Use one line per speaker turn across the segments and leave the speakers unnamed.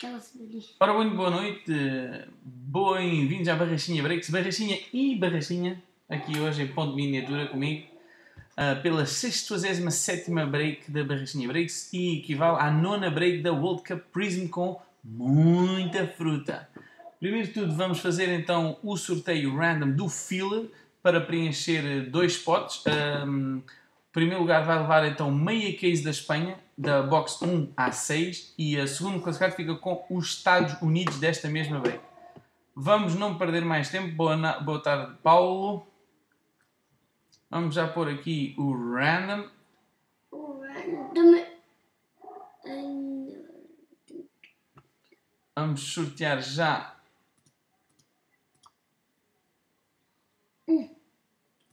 Aquela.
Ora, muito boa noite, bem-vindos à Barrachinha Breaks, Barrachinha e Barrachinha, aqui hoje em ponto miniatura comigo, uh, pela 67 break da Barrachinha Breaks e equivale à nona break da World Cup Prism com muita fruta. Primeiro de tudo, vamos fazer então o sorteio random do filler para preencher dois spots. Um, o primeiro lugar vai levar então meia case da Espanha, da box 1 a 6, e a segundo classificado fica com os Estados Unidos desta mesma break. Vamos não perder mais tempo. Boa, boa tarde, Paulo. Vamos já pôr aqui o random.
O random.
Vamos sortear já.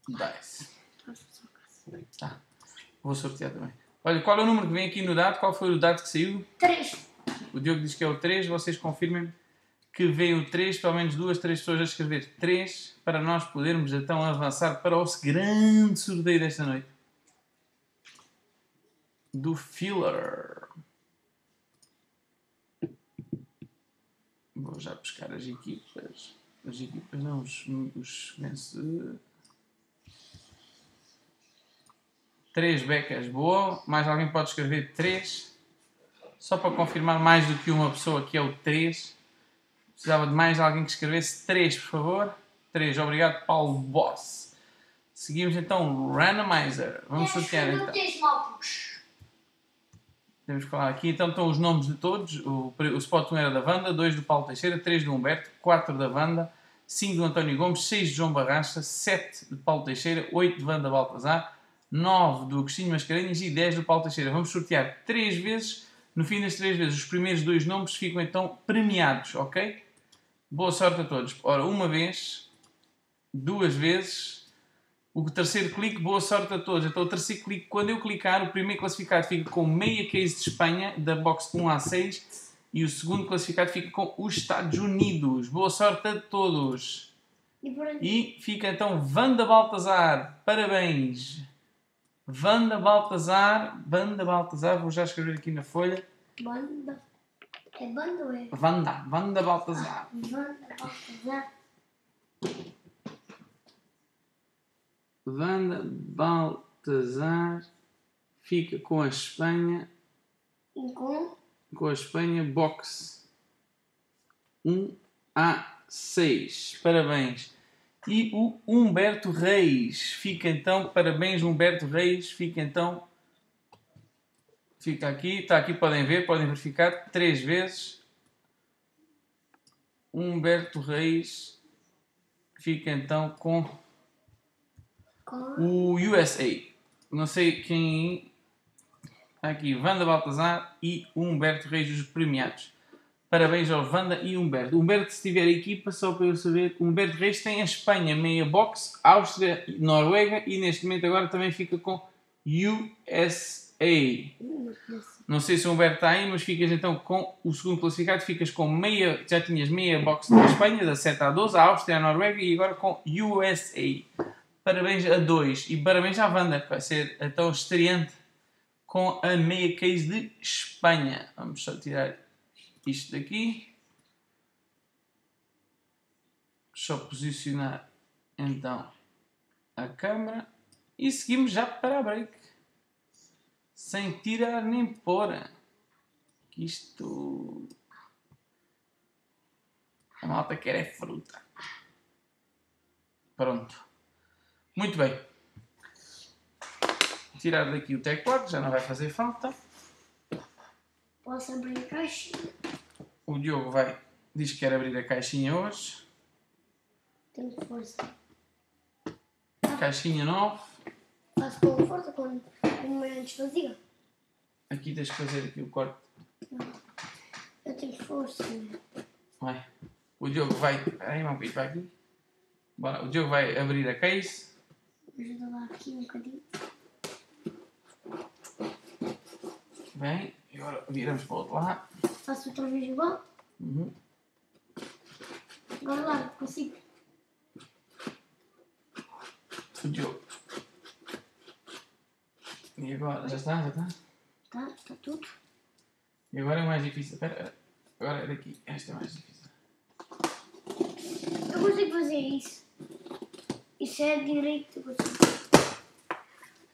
Dice. Tá. Vou sortear também. Olha, qual é o número que vem aqui no dado? Qual foi o dado que saiu?
3.
O Diogo diz que é o 3. Vocês confirmem que vem o 3, pelo menos duas, três pessoas a escrever 3, para nós podermos então avançar para o grande sorteio desta noite. Do filler. Vou já buscar as equipas. As equipas não, os, os vencedores. 3 becas, boa. Mais alguém pode escrever 3. Só para confirmar mais do que uma pessoa que é o 3. Precisava de mais alguém que escrevesse 3, por favor. 3, obrigado, Paulo Boss. Seguimos então o Randomizer. Vamos sortear então. Temos que falar aqui. Então estão os nomes de todos. O, o spot 1 era da Wanda, 2 do Paulo Teixeira, 3 do Humberto, 4 da Wanda, 5 do António Gomes, 6 de João Barracha, 7 de Paulo Teixeira, 8 de Wanda Baltazar, 9 do Agostinho Mascarenhas e 10 do Paulo Teixeira. Vamos sortear 3 vezes. No fim das 3 vezes, os primeiros dois nomes ficam então premiados, ok? Boa sorte a todos. Ora, uma vez, duas vezes, o terceiro clique, boa sorte a todos. Então, o terceiro clique, quando eu clicar, o primeiro classificado fica com meia case de Espanha, da box 1 a 6, e o segundo classificado fica com os Estados Unidos. Boa sorte a todos.
E,
e fica então Vanda Baltazar. Parabéns. Vanda Baltazar, Vanda Baltazar, vou já escrever aqui na folha.
Banda. É banda ou é?
Vanda, Vanda Baltazar.
Vanda Baltazar.
Vanda Baltazar fica com a Espanha.
Com?
Com a Espanha Box 1 a 6. Parabéns. E o Humberto Reis fica então, parabéns Humberto Reis, fica então, fica aqui, está aqui, podem ver, podem verificar, três vezes. Humberto Reis fica então com, o USA. Não sei quem. Aqui, Wanda Baltazar e Humberto Reis, os premiados. Parabéns ao Wanda e Humberto. Humberto, se tiver equipa, só para eu saber, Humberto Reis tem a Espanha, meia box, Áustria, Noruega e neste momento agora também fica com USA. Não sei se o Humberto está aí, mas ficas então com o segundo classificado, ficas com meia, já tinhas meia box da Espanha, da 7 a 12, a Áustria, a Noruega e agora com USA. Parabéns a dois e parabéns à Wanda, que vai ser então estreante com a meia case de Espanha. Vamos só tirar isto daqui. Só posicionar então a câmera e seguimos já para a break. Sem tirar nem pôr. Isto. A malta quer é fruta. Pronto. Muito bem. Tirar daqui o teclado, já não vai fazer falta.
Posso abrir a caixinha?
O Diogo vai, diz que quer abrir a caixinha hoje.
Tenho força.
Caixinha 9.
Faço com força quando como antes fazia.
Aqui tens que fazer aqui o corte.
Eu tenho força.
Vai. O Diogo vai. Peraí, meu filho, vai aqui. Bora. O Diogo vai abrir a case.
Ajuda lá aqui um bocadinho.
Bem. E agora viramos para o outro lado.
Faço outra vez igual.
Uhum.
Agora lá, consigo.
Diogo. E agora? Já está? Já está?
Tá, está tudo.
E agora é mais difícil. Espera. Agora é daqui. Esta é mais difícil.
Eu consigo fazer isso. Isso é direito. Eu consigo.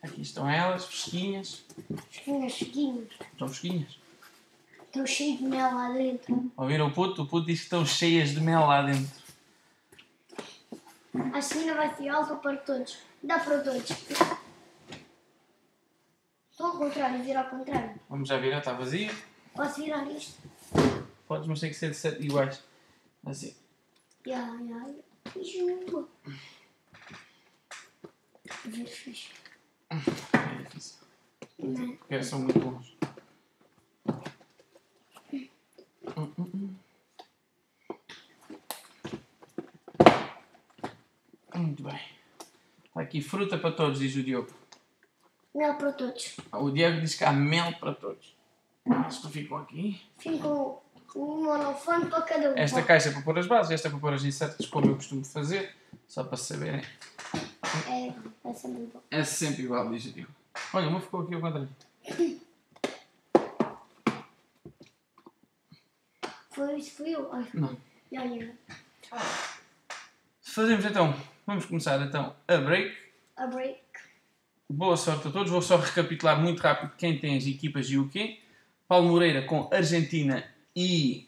Aqui estão elas, fresquinhas.
Fresquinhas, fresquinhas.
Estão fresquinhas.
Estão cheios de mel lá dentro.
Ouviram o puto? O puto diz que estão cheias de mel lá dentro.
A seguida vai ser alta para todos. Dá para todos. Só ao contrário, virar ao contrário.
Vamos já virar, está vazio.
Posso virar isto?
Podes, mas tem que ser de sete iguais. Assim.
Ya, ya, ya. Ver fixe.
É difícil. Porque são muito bons. Muito bem. Está aqui fruta para todos, diz o Diogo.
Mel para todos.
O Diego diz que há mel para todos. Isto ficou aqui.
Ficam um monofone para cada um.
Esta caixa é para pôr as bases, esta é para pôr as insetas, como eu costumo fazer. Só para saberem.
É.
É sempre igual, diz o Diogo. Olha, uma ficou aqui ao contrário.
Foi isso, fui eu.
Não.
já.
Fazemos então, vamos começar então a break.
A break.
Boa sorte a todos. Vou só recapitular muito rápido quem tem as equipas e o quê. Paulo Moreira com Argentina e,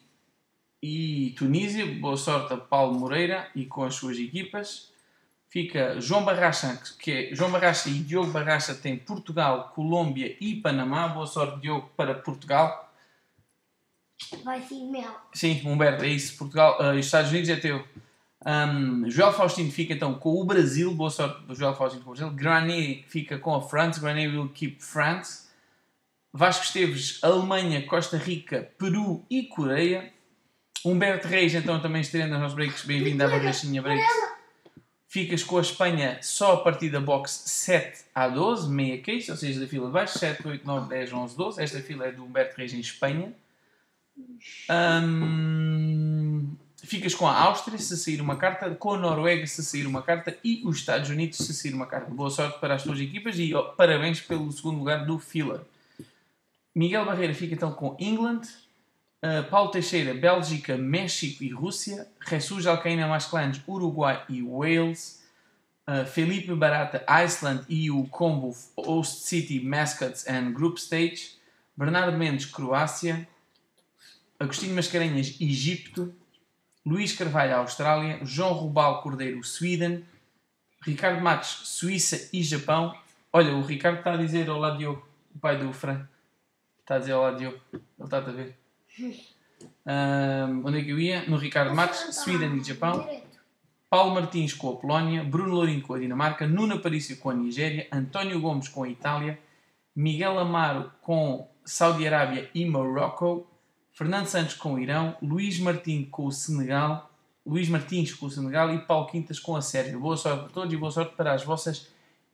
e Tunísia. Boa sorte a Paulo Moreira e com as suas equipas. Fica João Barracha, que é João Barracha e Diogo Barracha têm Portugal, Colômbia e Panamá. Boa sorte, Diogo, para Portugal.
Vai ser mel.
Sim, Humberto, é isso. Portugal, uh, os Estados Unidos é teu. Um, Joel Faustino fica então com o Brasil. Boa sorte do Joel Faustino com o Brasil. Granet fica com a France. Granet will keep France. Vasco Esteves, Alemanha, Costa Rica, Peru e Coreia. Humberto Reis, então também estreando nos nossos breaks. Bem-vindo à Barrachinha Breaks. Ficas com a Espanha só a partir da box 7 a 12, meia case, ou seja, da fila de baixo, 7, 8, 9, 10, 11, 12. Esta fila é do Humberto Reis em Espanha. Hum, ficas com a Áustria se sair uma carta, com a Noruega se sair uma carta e os Estados Unidos se sair uma carta. Boa sorte para as tuas equipas e ó, parabéns pelo segundo lugar do filler. Miguel Barreira fica então com England, uh, Paulo Teixeira, Bélgica, México e Rússia, Jesus Alcaína Masclanes, Uruguai e Wales, uh, Felipe Barata, Iceland, EU Combo, Host City, Mascots and Group Stage, Bernardo Mendes, Croácia, Agostinho Mascarenhas, Egito, Luís Carvalho, Austrália, João Rubal Cordeiro, Sweden, Ricardo Matos, Suíça e Japão. Olha, o Ricardo está a dizer olá Diogo, o pai do Fran. Está a dizer olá Diogo, ele está a ver. Onde é que eu ia? No Ricardo Matos, Sweden e Japão. Paulo Martins com a Polónia, Bruno Lourinho com a Dinamarca, Nuno Aparício com a Nigéria, António Gomes com a Itália, Miguel Amaro com Saudi Arábia e Marrocos, Fernando Santos com o Irão, Luís Martins com o Senegal, Luís Martins com o Senegal e Paulo Quintas com a Sérvia. Boa sorte a todos e boa sorte para as vossas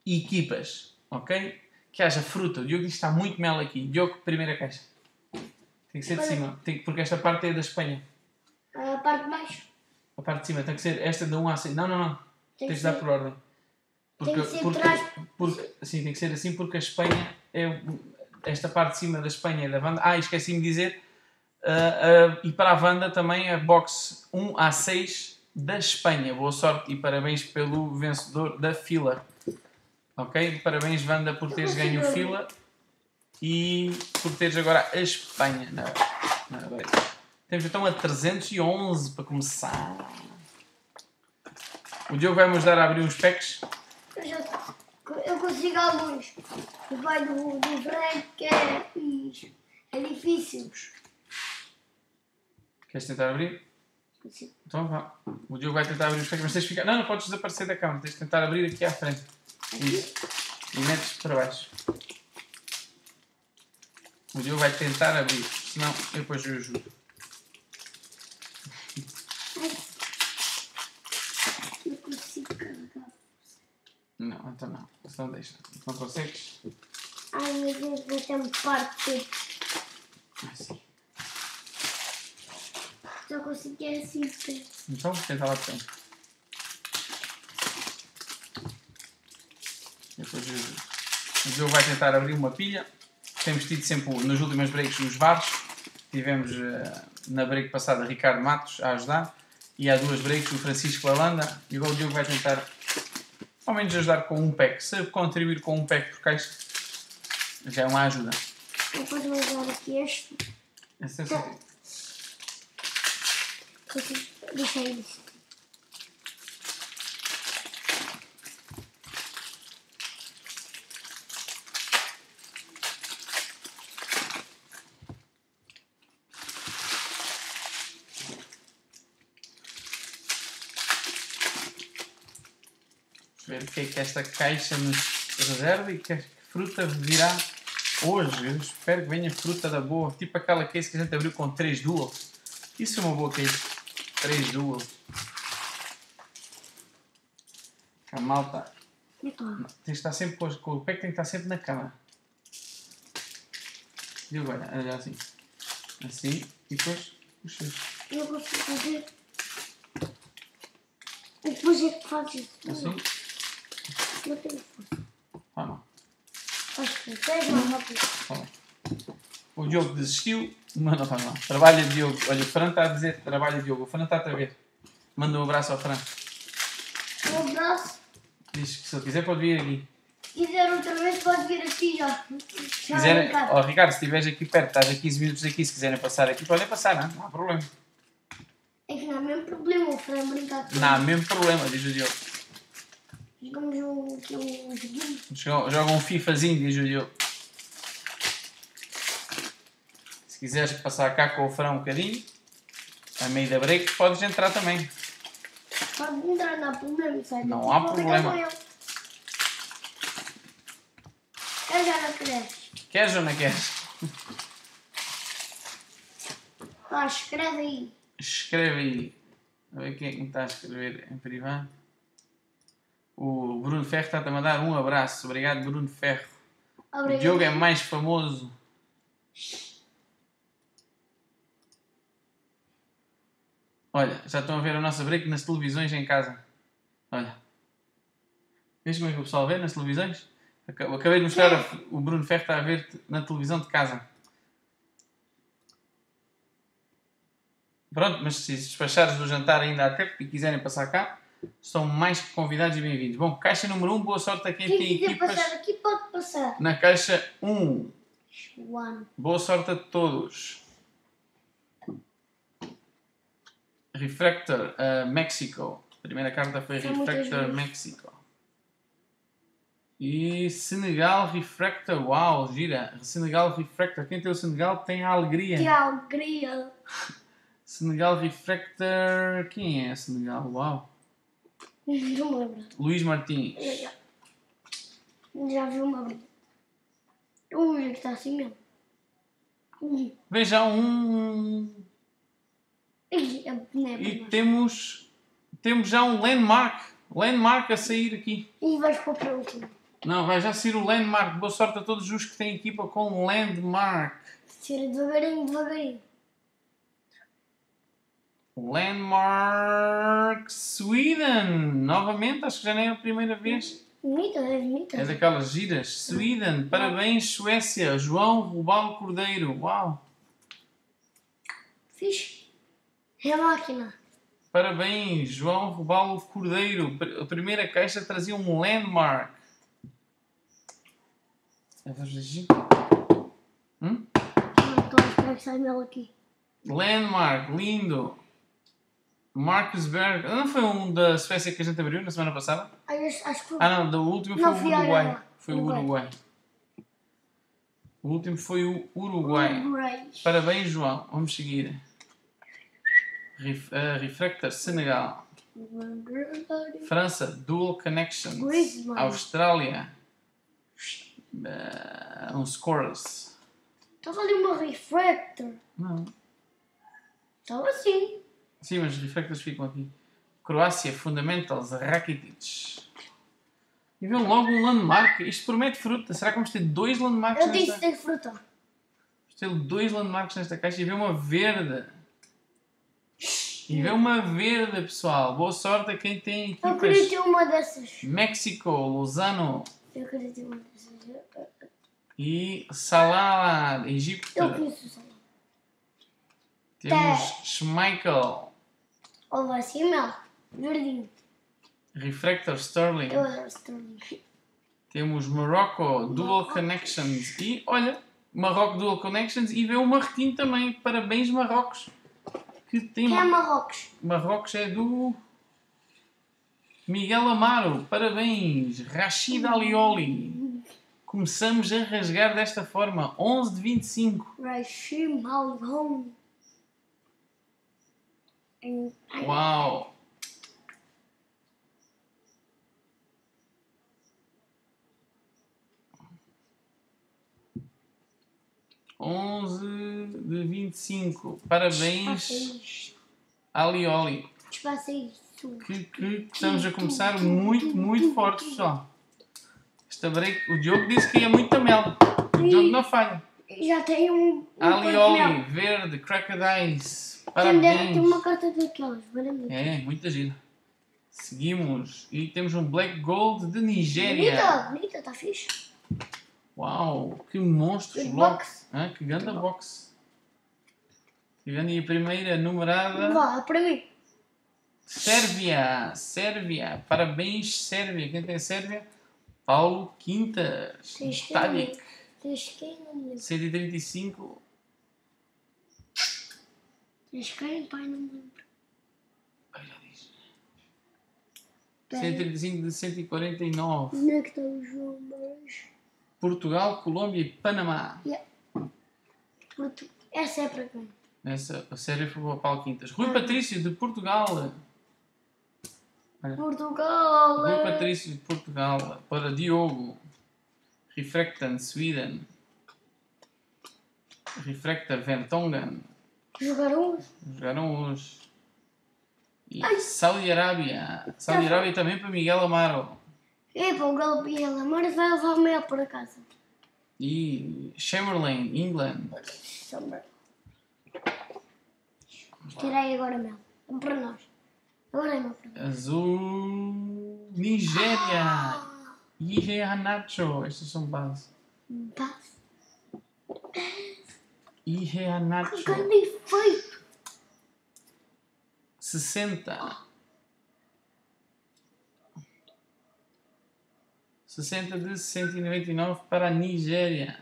equipas, ok? Que haja fruta. O Diogo diz que está muito mel aqui. Diogo, primeira caixa. Tem que ser de cima, tem, que- porque esta parte é da Espanha.
A parte de baixo.
A parte de cima tem que ser esta de 1 a 6. Não, não, não.
Tem
Tens
que
de dar
ser-
por ordem.
Tem que ser
porque,
trás.
porque, sim, tem que ser assim porque a Espanha é esta parte de cima da Espanha é da Wanda. Ah, esqueci-me de dizer. ah, ah, e para a Wanda também a box 1 a 6 da Espanha. Boa sorte e parabéns pelo vencedor da fila. Ok? Parabéns, Wanda, por teres ganho fila e por teres agora a Espanha. Não, não, bem. Temos então a 311 para começar. O Diogo vai-me ajudar a abrir uns packs.
Eu, já, eu consigo alguns. O pai do, do Frank é, Ih, é difícil.
Queres tentar abrir?
Consigo.
Então vá. O Diogo vai tentar abrir os packs, mas tens de ficar. Não, não podes desaparecer da câmera. Tens de tentar abrir aqui à frente. Isso. E metes para baixo. O Diogo vai tentar abrir. Senão eu depois eu ajudo.
Eu consigo carregar.
Não, então não. Então deixa. Não consegues?
Ai meu Deus, deixa-me parte.
Assim.
Só consigo é assim.
Então tenta lá dentro. Depois eu ajudo. O Diogo vai tentar abrir uma pilha. Temos tido sempre, nas últimas breaks, os VARs. Tivemos eh, na break passada Ricardo Matos a ajudar. E há duas breaks, o Francisco Lalanda. E agora o Diogo vai tentar, ao menos, ajudar com um pack. Se contribuir com um pack por caixa, já é uma ajuda.
Depois vou usar aqui este.
Esse é
Deixa isso.
Ver o que é que esta caixa nos reserva e que fruta virá hoje. Eu espero que venha fruta da boa, tipo aquela case que a gente abriu com 3 duals. Isso é uma boa case. 3 duals. A malta tem que estar sempre com, os- com o pack tem que estar sempre na câmara. E agora? Olha assim. Assim e depois puxas.
eu consigo fazer. Depois é que faz isso.
Assim.
Não. Acho que é mais rápido.
Tá bem. O Diogo desistiu, mas não faz mal. Trabalha Diogo. Olha, o Fran está a dizer trabalha Diogo. O Fran está a ver. Manda um abraço ao Fran.
Um abraço.
Diz que se ele quiser pode vir aqui.
Se quiser outra vez, pode vir aqui já. Já
quiserem,
brincar.
ó Ricardo, se estiveres aqui perto, estás a 15 minutos daqui, se quiserem passar aqui, podem passar, não, não há problema.
É que não há mesmo problema o Fran brincar com
Não há mesmo problema, diz o Diogo.
Jogamos um, um joguinho.
Jogam joga um FIFAzinho, diz o Diogo. Se quiseres passar cá com o Fran um bocadinho, a meio da break, podes entrar também.
Pode entrar, não há problema. Sai
Não há problema.
Eu já não cresce.
Queres ou não queres?
Vá, escreve aí.
Escreve aí. A ver quem é que me está a escrever em privado. O Bruno Ferro está-te a mandar um abraço. Obrigado, Bruno Ferro. O
Obrigado.
Diogo é mais famoso. Olha, já estão a ver a nossa break nas televisões em casa. Olha. Vês como é que o pessoal vê nas televisões? Aca- Acabei de mostrar, a- o Bruno Ferro está a ver na televisão de casa. Pronto, mas se despachares o jantar ainda a tempo e quiserem passar cá, estão mais que convidados e bem-vindos. Bom, caixa número 1, um, boa sorte a quem
Quem
tem equipas.
passar aqui, pode passar.
Na caixa 1,
One.
Boa sorte a todos. Refractor uh, México. A primeira carta foi
São
Refractor. México. E Senegal Refractor. Uau, gira. Senegal Refractor. Quem tem o Senegal tem a alegria.
Que alegria.
Senegal Refractor. Quem é Senegal? Uau.
Não lembro.
Luís Martins.
Eu Já, já vi uma brinca. Um que está assim mesmo.
Veja um.
É.
E temos. Temos já um landmark. Landmark a sair aqui.
E vais para o último.
Não, vai já ser o Landmark. Boa sorte a todos os que têm equipa com Landmark.
Tira devagarinho, devagarinho.
Landmark Sweden. Novamente, acho que já nem é a primeira vez.
Bonita, é bonita.
É daquelas giras. Sweden. Parabéns, Suécia. João Rubal Cordeiro. Uau.
Fixe. É a máquina.
Parabéns, João Rubal Cordeiro. A primeira caixa trazia um Landmark. É verdade? Hum?
Estou a esperar que saia aqui.
Landmark, lindo. Marcus Berg. Não foi um da Suécia que a gente abriu na semana passada?
Ah, acho, que foi.
Ah, não, do último foi
Não,
o Uruguai. Foi o
Uruguai.
Uruguai. O último foi o Uruguai.
Great.
Parabéns, João. Vamos seguir. Ref, uh, Refractor, Senegal. França, Dual Connection.
Griezmann.
Austrália. Uh, um Scores.
Estava ali uma refractor.
Não.
Estava assim.
Sim, mas os refractors ficam aqui. Croácia, Fundamentals, Rakitic. E vem logo um landmark. Isto promete fruta. Será que vamos ter dois landmarks
Eu disse
nesta?
tem fruta.
Vamos ter dois landmarks nesta caixa e vê uma verde. E vê uma verde, pessoal. Boa sorte a quem tem
Eu queria
equipas.
ter uma dessas.
México, Lozano
Eu queria ter uma dessas.
e Salah, Egito.
Eu conheço o salão.
Temos Schmeichel,
Ou assim. Verdinho.
Refractor Sterling.
Eu adoro Sterling.
Temos Morocco Dual Connections e olha, Marrocos Dual Connections e veio o Marretinho também. Parabéns, Marrocos. Que tem
Quem é Marrocos?
Marrocos é do Miguel Amaro. Parabéns, Rashid Alioli. Começamos a rasgar desta forma, 11 de 25.
Rashim Alhom.
Uau! Onze de 25. Parabéns, Alioli.
Despaça isso.
Que, que estamos a começar muito, muito forte, pessoal. Esta break, o Diogo disse que ia muito a mel. O Diogo não falha.
Já tem um. um
Alioli, verde, Crocodiles.
Tem, deve ter
Parabéns.
uma carta daquelas. Bonita,
É, muita gira. Seguimos e temos um Black Gold de Nigéria.
bonita, está fixe.
Uau, que monstros
box.
Ah, que ganda box. Que ganda e a primeira numerada.
Vá, para mim.
Sérvia, Sérvia. Parabéns, Sérvia. Quem tem Sérvia? Paulo Quintas.
Que Quem não me lembro.
135.
Tens quem, pai, não me lembro.
Ai, já diz.
Pera.
135 de 149.
Onde é que está os números?
Portugal, Colômbia e Panamá.
Portu- Essa é para quem?
Essa, a série foi para o Paulo Quintas. Rui Patrício de Portugal.
Portugal!
Rui. Patrício de Portugal. Para Diogo. Refractan, Sweden. Refracta Ventongan.
Jogaram uns?
Jogaram hoje. E
Ai.
Saudi Arábia. Saudi
Tá.
Arábia também para Miguel Amaro.
Epa, o Galo e a Lamar vai levar o mel para casa.
E Chamberlain, England.
Sombra. Tirei agora mel. É para nós. Agora é mel para nós.
Azul. Nigéria. Ihe Hanacho. Estas são base.
Paz.
Ihe
Que
Hanacho.
grande efeito!
60. 60 de 199 para a Nigéria,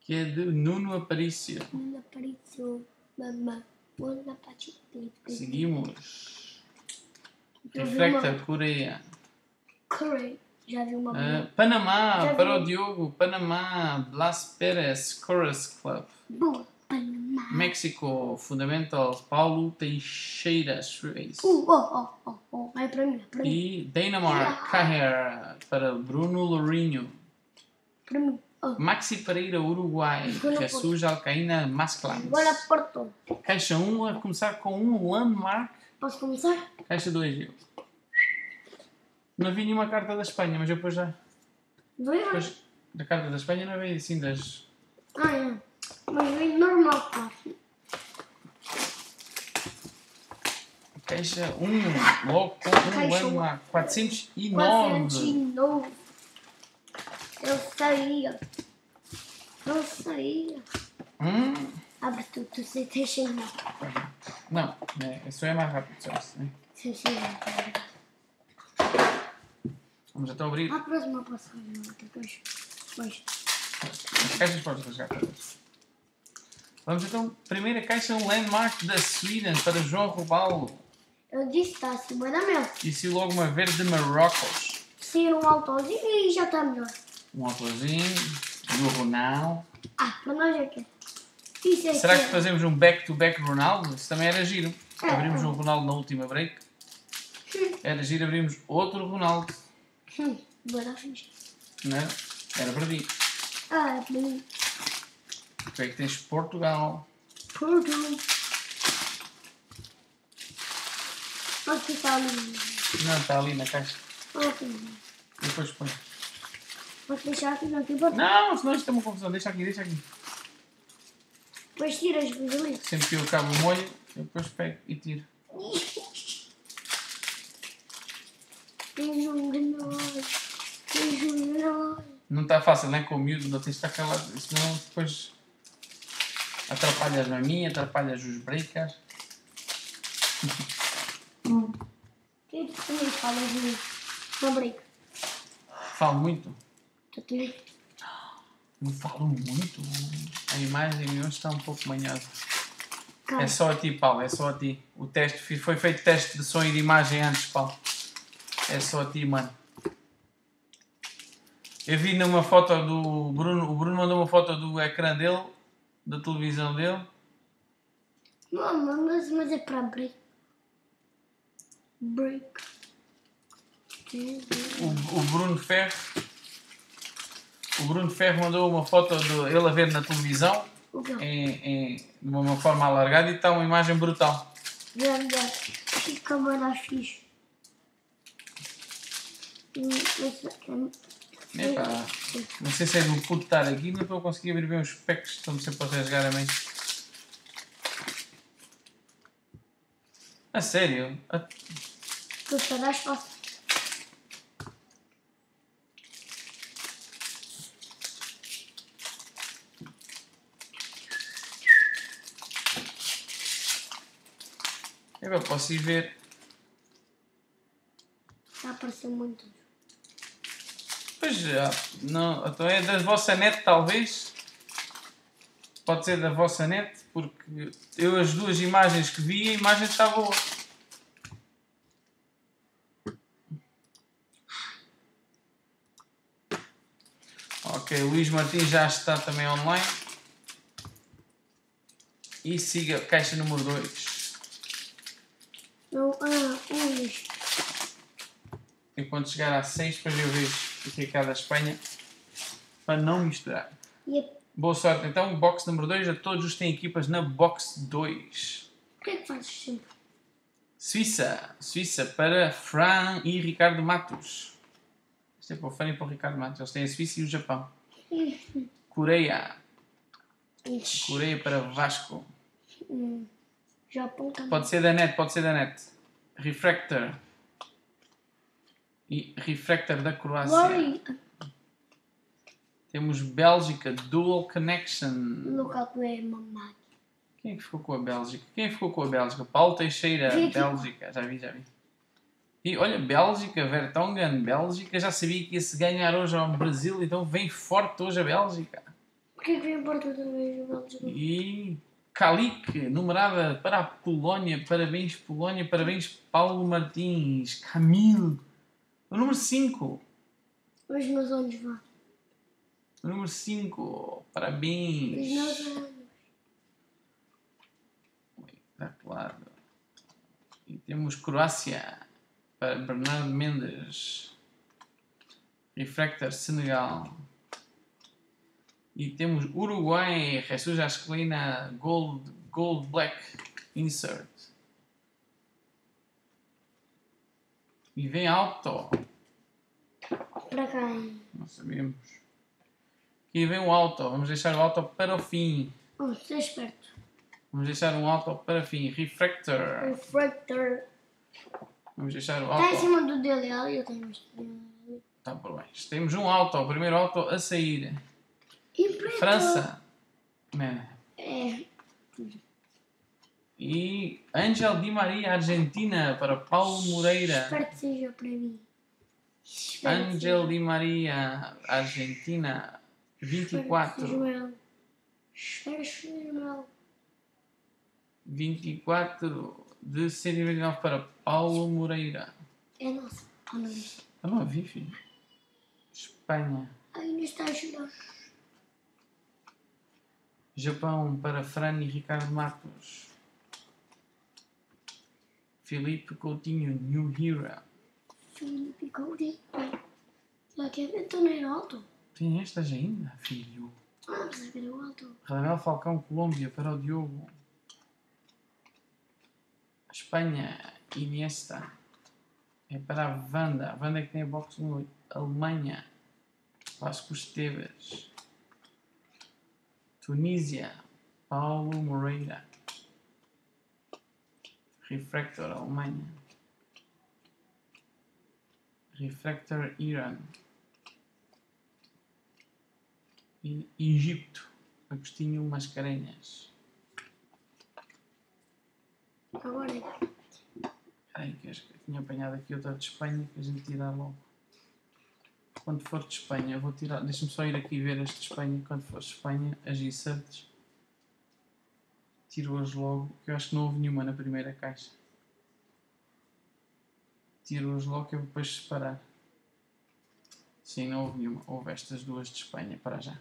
que é de Nuno Aparício.
Uma aparição. Mamã. Uma patita.
Seguimos. Reflecta
uma-
Coreia.
Já vi uma
Ah, Panamá,
Já
para
vi.
o Diogo. Panamá, Blas Pérez, Chorus Club.
boa. Panamá.
México, Fundamentals, Paulo Teixeira, Schreis.
Uh, oh, oh, oh, oh. É para mim. é Para mim.
E Dinamarca, Caher, para Bruno Lourinho.
Para mim. Oh.
Maxi Pereira, Uruguai. Jesus Alcaína, Masclans.
Agora portou.
Caixa 1 a começar com um Landmark.
Posso começar?
Caixa 2, eu. Não vi nenhuma carta da Espanha, mas eu depois já.
Dois
Depois, da carta da Espanha não veio assim das.
Ah, é. Mas vem normal, claro.
Caixa 1, logo com um
Caixa um.
Landmark. 409.
409. Eu saía. Eu saía.
Hum?
Abre tu, tu sei, deixa aí.
Não, é, isso é mais rápido, só isso, né?
Sim, sim, sim.
Vamos então abrir.
A próxima passagem, depois. Depois.
As caixas podes rasgar todas. Vamos então, primeira caixa, um landmark da Sweden para João Robalo.
Eu disse, está acima da mel.
E se logo uma verde de Marrocos.
Sair um autozinho e já está melhor.
Um autorzinho do Ronaldo.
Ah, para nós é que é. É
Será
que
fazemos um back-to-back Ronaldo? Isso também era giro.
É.
Abrimos um Ronaldo na última break. Era giro abrimos outro Ronaldo.
Hum, boa da ficha.
Não era? Para ti.
Ah, é para mim.
Tu é que tens Portugal.
Porto. Onde que está ali?
Não, está ali na caixa.
Ah, tem.
Depois põe.
Posso deixar aqui no aqui para
Não, senão isto é uma confusão. Deixa aqui, deixa aqui.
Depois tiras os ali.
Sempre que eu acabo o molho, eu depois pego e tiro.
Tens um granói.
Não está fácil, não é? Com o miúdo, não tens de estar calado. Senão depois. Atrapalhas a mim, atrapalhas os breakers.
Hum. Que tu também falas muito. Não brinca.
Falo muito.
Tu.
Não falo muito. A imagem hoje está um pouco manhosa.
Cara,
É só a ti, Paulo, é só a ti. O teste, foi feito teste de som e de imagem antes, Paulo. É só a ti, mano. Eu vi numa foto do Bruno, o Bruno mandou uma foto do ecrã dele, da televisão dele.
Não, mas, mas é para break. Break.
O, o Bruno Ferro. O Bruno Ferro mandou uma foto de ele a ver na televisão, em, em, de uma forma alargada, e está uma imagem brutal.
Grande. Que câmera fixe.
Epá, não sei se é do puto estar aqui, não estou a conseguir abrir bem os specs, estão-me sempre a rasgar a mim. A sério? A-
Tu estarás fácil.
Eu posso ir ver.
Está a aparecer muito.
Pois já, não, então é da vossa net talvez. Pode ser da vossa net, porque eu as duas imagens que vi, a imagem está boa. Ok, Luís Martins já está também online. E siga caixa número 2.
Não, ah.
E quando chegar a 6, depois eu vejo o que é cada Espanha. Para não misturar.
A-
Boa sorte. Então, box número 2, a todos os que têm equipas na box 2.
o que é que fazes sempre?
Suíça. Suíça para Fran e Ricardo Matos. Isto é para o Fran e para o Ricardo Matos. Eles têm a Suíça e o Japão. Coreia. Coreia para Vasco.
hum, Japão também.
Pode ser da net, pode ser da net. Refractor. E Refractor da Croácia.
Glory.
Temos Bélgica Dual Connection.
Do é mamado.
Quem é que ficou com a Bélgica? Quem é que ficou com a Bélgica? Paulo Teixeira. Bélgica. Já vi, já vi. E olha, Bélgica, Vertonghen, Bélgica. Já sabia que ia-se ganhar hoje ao Brasil, então vem forte hoje a Bélgica.
Porquê que vem outra vez o Bélgica?
E Kalik, numerada para a Polónia. Parabéns, Polónia. Parabéns, Paulo Martins. Camille. O número 5.
Os meus anos vá.
O número 5.
Os
Parabéns.
meus anos.
Está claro. E temos Croácia para Bernardo Mendes. Refractor Senegal. E temos Uruguai, Jesus Asclina Gold, Gold Black Insert. E vem Auto.
Para quem?
Não sabemos. Aqui vem o Auto. Vamos deixar o Auto para o fim.
Vamos ser esperto.
Vamos deixar um Auto para o fim. Refractor.
Refractor.
Vamos deixar o
Está em cima do dele. Eu tenho.
Está por baixo. Temos um auto, o primeiro auto a sair. França. Man.
É.
E Ángel Di Maria, Argentina, para Paulo Moreira.
Espero que seja para mim. Espero que
Ángel Di Maria, Argentina,
seja. Espero que seja
24.
Espero que seja meu.
24 de 129 para Paulo Moreira.
É nosso. Ah, não.
Eu não vi, filho. Espanha.
Ainda está a ajudar.
Japão para Fran e Ricardo Matos. Filipe Coutinho, New Hero.
Felipe Coutinho. Lá que é então não era alto.
Tem estas ainda, filho?
Ah, precisa ver o alto.
Radamel Falcão, Colômbia, para o Diogo. Espanha, Iniesta. É para a Wanda. A Wanda é que tem a box 1. Alemanha, Vasco Esteves. Tunísia, Paulo Moreira. Refractor Alemanha. Refractor Irã. Egito. Agostinho Mascarenhas.
Agora. É.
Ai, que acho que eu tinha apanhado aqui outra de Espanha que a gente tira logo. Quando for de Espanha, vou tirar. Deixa-me só ir aqui ver este de Espanha. Quando for de Espanha, as inserts. Tiro-as logo, que eu acho que não houve nenhuma na primeira caixa. Tiro-as logo que eu vou depois separar. Sim, não houve nenhuma. Houve estas duas de Espanha, para já.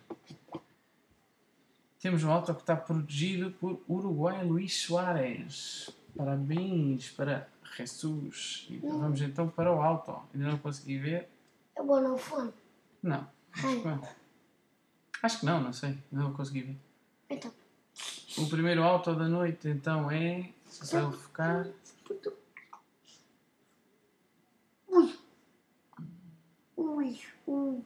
Temos um auto que está protegido por Uruguai Luís Soares. Parabéns para Jesus. E vamos então para o auto. Ainda não consegui ver.
Eu vou no fone.
Não. Acho que não. Acho que não, não sei. Ainda não consegui ver.
Então.
O primeiro auto da noite então é. Se vai focar.
Ui. Ui. Ui.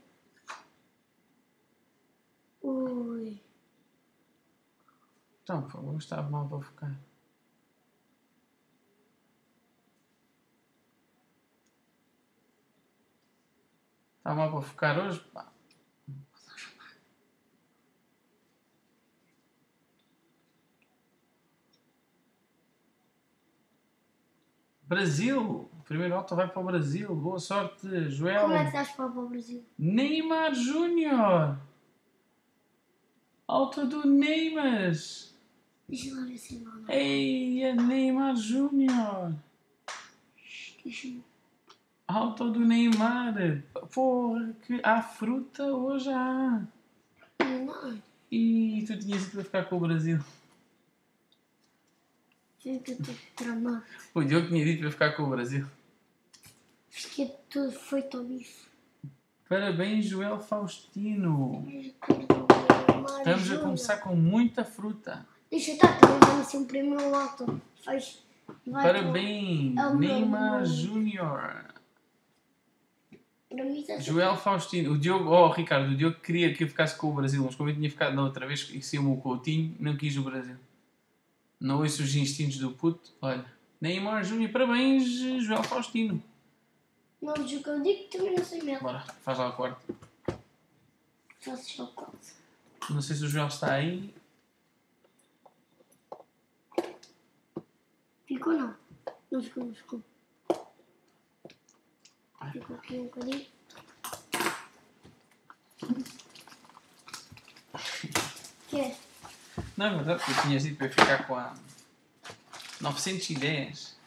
Ui.
Então, por favor, estava mal para focar. Está mal para focar hoje? Pá. Brasil! O primeiro auto vai para o Brasil. Boa sorte, Joel.
Como é que estás para o Brasil?
Neymar Júnior! Auto do Neymar!
Deixa lá ver se.
Ei, é Neymar Júnior!
Deixa-me.
Auto do Neymar! Porra, que há fruta hoje há!
Não.
E tu tinhas ido para ficar com o Brasil. O Diogo tinha dito para ficar com o Brasil.
Fiquei tudo feito ao bife.
Parabéns, Joel Faustino! Estamos a começar com muita fruta.
Deixa eu estar, também vai ser um primeiro. Faz. Vai
Parabéns,
É
Neymar. Júnior!
Está
Joel Faustino, o Diogo, oh Ricardo, o Diogo queria que eu ficasse com o Brasil, mas como eu tinha ficado na outra vez e saiu o Coutinho, não quis o Brasil. Não ouço os instintos do puto, olha. Neymar Júnior, parabéns, Joel Faustino.
Não, o que eu digo também não sei mesmo.
Bora, faz lá o quarto.
Só for quase.
Não sei se o Joel está aí.
Ficou não. Não ficou, não ficou. Ficou aqui um bocadinho. Que é?
Não é verdade, tu tinhas dito para ficar com a 910.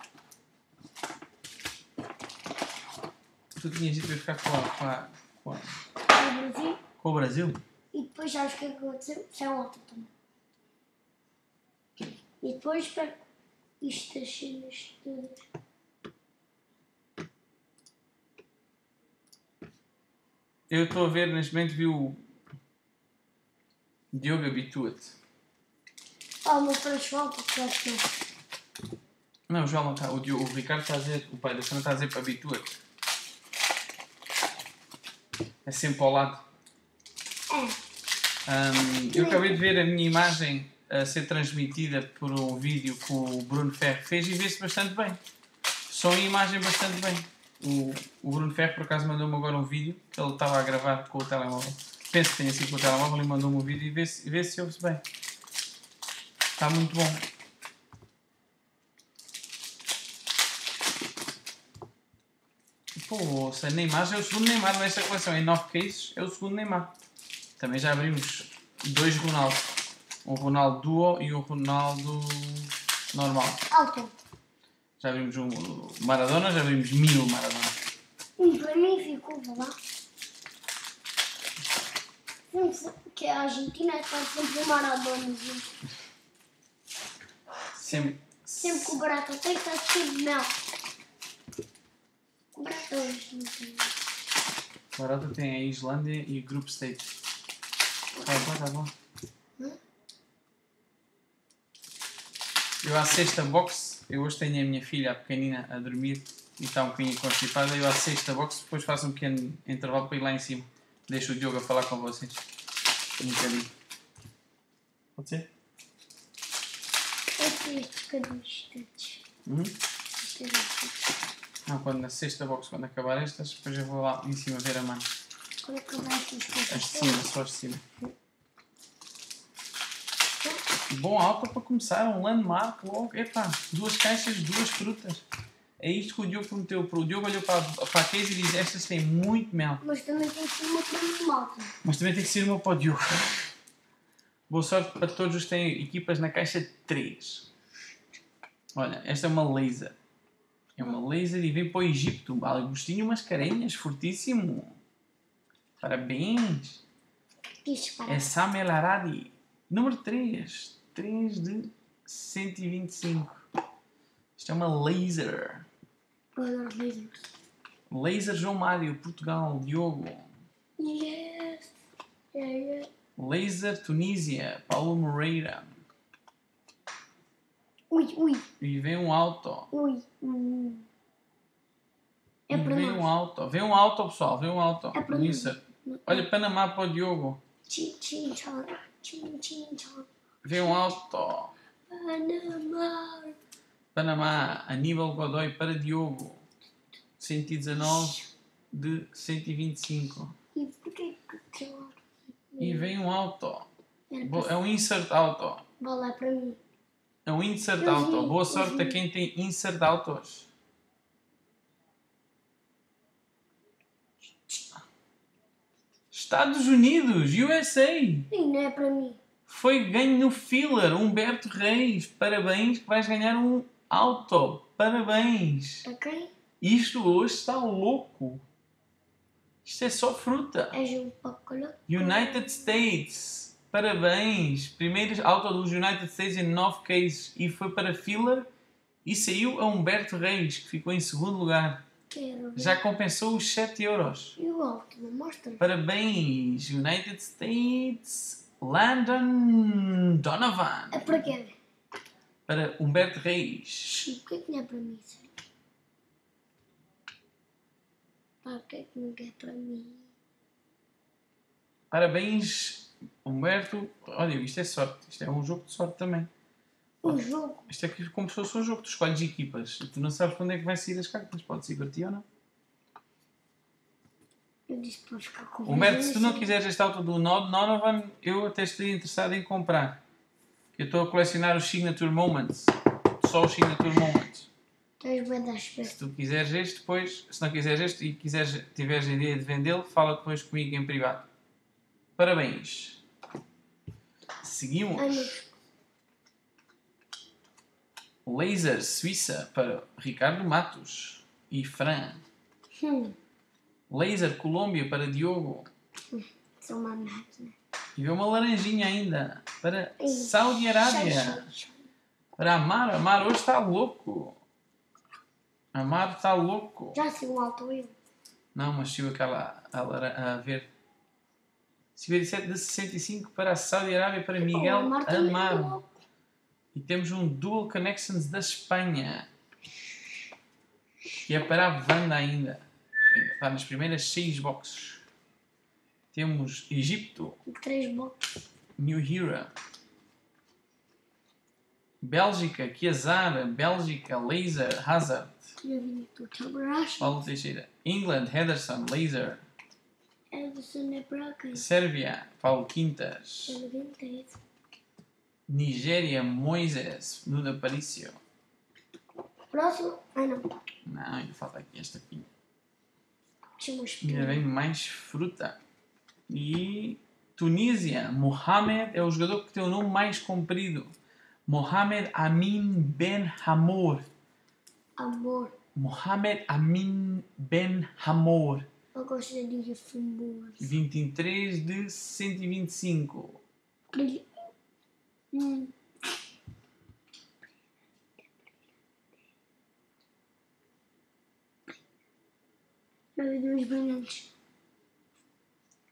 Tu tinhas dito para ficar com a, com a, com a,
O Brasil.
com o Brasil?
E depois sabes o que é que aconteceu? Já é outra também. E depois para estas cenas todas.
Eu estou a ver, neste momento, vi o Diogo Habitua-te.
Ah, o meu prancho alto, que acho que não.
O Joel não está. O, Diogo, o Ricardo está a dizer, o pai da Sandra está a dizer para habitua-te. É sempre ao lado.
É.
Ahm, eu acabei de ver a minha imagem a ser transmitida por um vídeo que o Bruno Ferro fez e vê-se bastante bem. Som e imagem bastante bem. O, o Bruno Ferro, por acaso, mandou-me agora um vídeo que ele estava a gravar com o telemóvel. Penso que tenha sido com o telemóvel e mandou-me um vídeo e vê-se vê se ouve-se bem. Está muito bom. Se Neymar é o segundo Neymar nesta coleção. Em 9 cases é o segundo Neymar. Também já abrimos dois Ronaldo. Um Ronaldo Duo e um Ronaldo normal.
Alto.
Já abrimos um Maradona, já abrimos mil Maradona.
Um para mim ficou, vá lá. Que a Argentina está sempre Maradona.
Sempre.
Sempre que o tem que estar cheio de mel. O hoje não tem.
Tem a Islândia e o Group Stage. Tá bom, tá bom.
Hum?
Eu à sexta box, eu hoje tenho a minha filha, a pequenina, a dormir e está um bocadinho constipada. Eu à sexta box, depois faço um pequeno intervalo para ir lá em cima. Deixo o Diogo a falar com vocês. Um bocadinho. Pode ser? Uhum. Não, quando na sexta box, quando acabar estas, depois eu vou lá em cima ver a mão.
Quando é estas
As de cima, só as de cima. Bom alto para começar, um landmark logo. Epá, duas caixas, duas frutas. É isto que o Diogo prometeu. O Diogo olhou para, para a case e diz: Estas têm muito mel.
Mas também tem que ser uma coisa malta.
Mas também tem que ser uma para o Diogo. Boa sorte para todos os que têm equipas na caixa 3. Olha, esta é uma laser. É uma laser e vem para o Egito. Agostinho Mascarenhas, fortíssimo. Parabéns. É Sam El Aradi. Número 3. 3 de 125. Isto é uma laser.
Eu adoro lasers.
Laser João Mário, Portugal, Diogo.
Yes. Yeah, yeah.
Laser Tunísia, Paulo Moreira.
Ui, ui,
E vem um auto.
ui. Hum. É para
vem um auto. Vem um auto, pessoal. Vem um auto.
É para.
Olha, Panamá para o Diogo.
Tchim, tchim, tcham. Tchim, tchim.
Vem um auto.
Panamá.
Panamá, Aníbal Godoy para Diogo. 119 de 125.
E porquê que
E vem um auto. Bo-
para
É um insert auto.
é para mim?
É um insert
Eu
auto.
vi,
Boa
eu
sorte
vi.
a quem tem insert autos. Estados Unidos, USA.
E não é para mim.
Foi ganho no filler, Humberto Reis. Parabéns que vais ganhar um auto. Parabéns.
A quem?
Isto hoje está louco. Isto é só fruta.
É.
United States. Parabéns. Primeiro auto dos United States em 9 cases. E foi para filler. E saiu a Humberto Reis, que ficou em segundo lugar.
Quero.
Já compensou os 7 euros.
E o não mostra?
Parabéns. United States. Landon Donovan.
É para quê?
Para Humberto Reis.
E porquê que não é para mim? sério? Pá, porquê que não é para mim?
Parabéns, Humberto. Olha, isto é sorte. Isto é um jogo de sorte também.
Um jogo.
Isto é que como se fosse um jogo. Tu escolhes equipas e tu não sabes quando é que vai sair as cartas. Pode ser para ti ou não.
Eu disse para ficar com
Humberto, se tu não quiseres este auto do Donovan, eu até estaria interessado em comprar. Eu estou a colecionar os Signature Moments. Só os Signature Moments.
Tens bem
Se tu quiseres este, depois, se não quiseres este e quiseres, tiveres a ideia de vendê-lo, fala depois comigo em privado. Parabéns. Seguimos.
Anos.
Laser Suíça para Ricardo Matos e Fran.
Hum,
Laser Colômbia para Diogo.
sou uma máquina.
E uma laranjinha ainda para Saudi Arábia. Para Amar. Amar hoje está louco. Amar está louco.
Já sei um alto eu.
Não, mas se aquela a, lara- a ver. 57 de 65 para a Saudi Arábia para Miguel
Oh, também é.
E temos um Dual Connections da Espanha. Que é para a Wanda ainda. Está nas primeiras 6 boxes. Temos Egito,
Três boxes.
New Hero. Bélgica, Chiazar, Bélgica, Laser, Hazard. Paulo Teixeira. England, Henderson, Laser.
Edson?
Sérvia, Paulo Quintas. Nigéria, Moises, Nuno Aparício.
Próximo. Ah, não.
Não, ainda falta aqui esta
uma
Ainda vem mais fruta. E Tunísia, Mohamed é o jogador que tem o nome mais comprido. Mohamed Amin Ben Hamour.
Amor.
Mohamed Amin Ben Hamour.
Eu gosto de fumor.
23 de 125.
Brilho. Hum.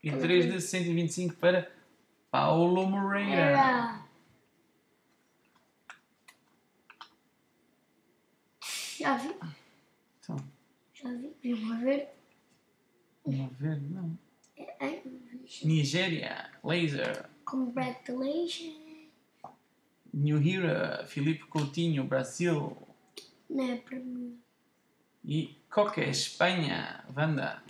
E 3 de 125 para Paulo Moreira.
Era. Já vi,
Então,
já vi. Vamos ver.
vamos ver, não.
É, é, vi.
Nigéria, Laser.
Congratulations.
New Hero, Filipe Coutinho, Brasil.
Não é para mim.
E Coca, Espanha, Wanda.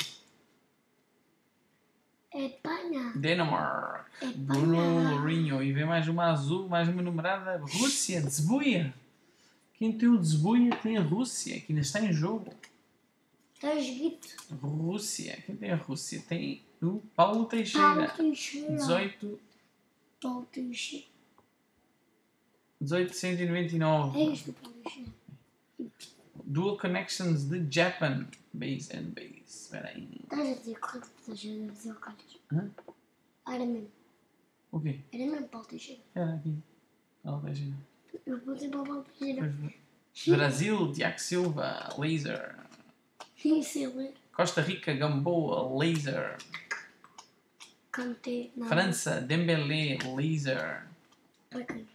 É Espanha.
Dinamarca.
Espanha.
Bruno Lourinho. E vem mais uma azul, mais uma numerada. Rússia, Zbuia. Quem tem o Zbuia tem a Rússia, que ainda está em jogo.
Está escrito.
Rússia. Quem tem a Rússia? Tem o Paulo
Paulo
Teixeira.
Teixeira.
18,
Paulo Teixeira.
1899.
É isto, Paulo Teixeira.
Dual Connections de Japan. Base and base. Espera aí.
Estás a dizer correto, estás a dizer o Carlos.
Hã?
Era mesmo.
O quê?
Era mesmo Paulo Teixeira.
Era aqui. Paulo Teixeira.
Eu o.
Pois- Brasil, Tiago Silva, Laser.
Sim.
Costa Rica, Gamboa, Laser.
Não.
França, Dembélé, Laser.
Para quem?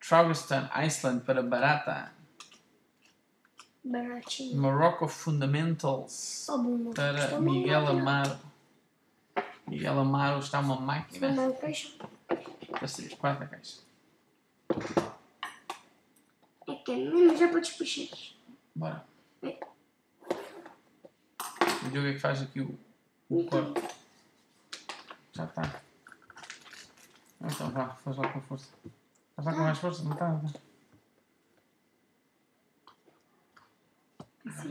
Traugestan, Iceland para Barata.
Baratinho.
Morocco Fundamentals
Oh,
para Miguel Amaro. Miguel Amaro está uma máquina. Ser quatro caixas.
É que é mesmo já para despachar.
Bora.
É.
O Diogo é que faz aqui o, o corte. Já está. Então vá, faz lá com força. Faz lá com mais força, não está? Não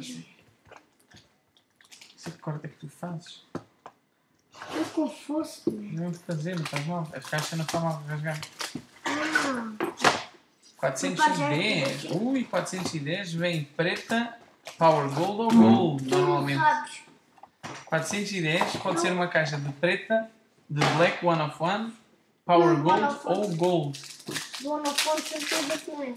sim. Esse corte é que tu fazes.
Eu com força.
Não fazer, não faz mal. As caixas não estão mal rasgar.
Ah,
410. Ui, 410 vem preta, power gold ou gold,
não
normalmente.
sabes.
410 pode ser uma caixa de preta, de black one of one, power gold
one of one.
ou gold.
Fonte certeza que não é.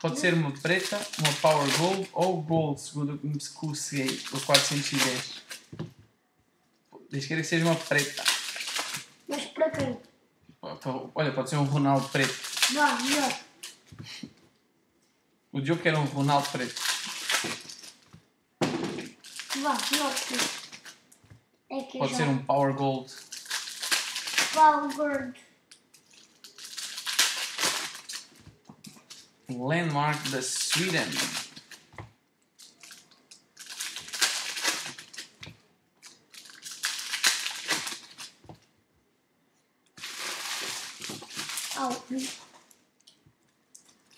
Pode ser uma preta, uma power gold ou gold, segundo o que o 410. Diz que que seja uma preta.
Mas para quem?
Olha, pode ser um Ronaldo preto.
Vá, melhor.
O Diogo quer um Ronaldo preto.
Vá, melhor. É que
Pode
já.
ser um power gold.
Valgord.
Landmark da Sweden.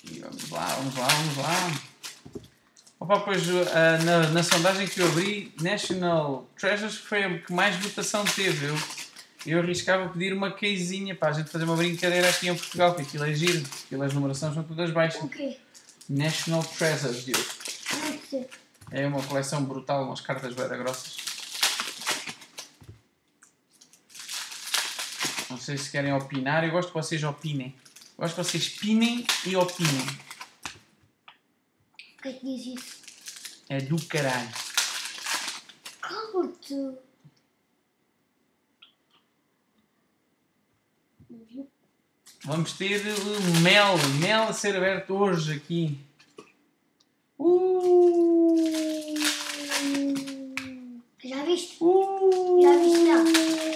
E vamos lá, vamos lá, vamos lá. Opa, pois ah, na, na sondagem que eu abri, National Treasures foi a que mais votação teve. Eu, eu arriscava pedir uma casezinha para a gente fazer uma brincadeira aqui em Portugal, que aquilo é giro, aquilo as numerações são todas baixas.
O quê?
National Treasures,
sei.
É uma coleção brutal, umas cartas bem grossas. Não sei se querem opinar, eu gosto que vocês opinem. Gosto que vocês pinem e opinem.
O que é que diz isso?
É do caralho.
Cala-te.
Vamos ter uh, mel, mel a ser aberto hoje aqui. Uh,
Já viste?
uh,
Já viste, não?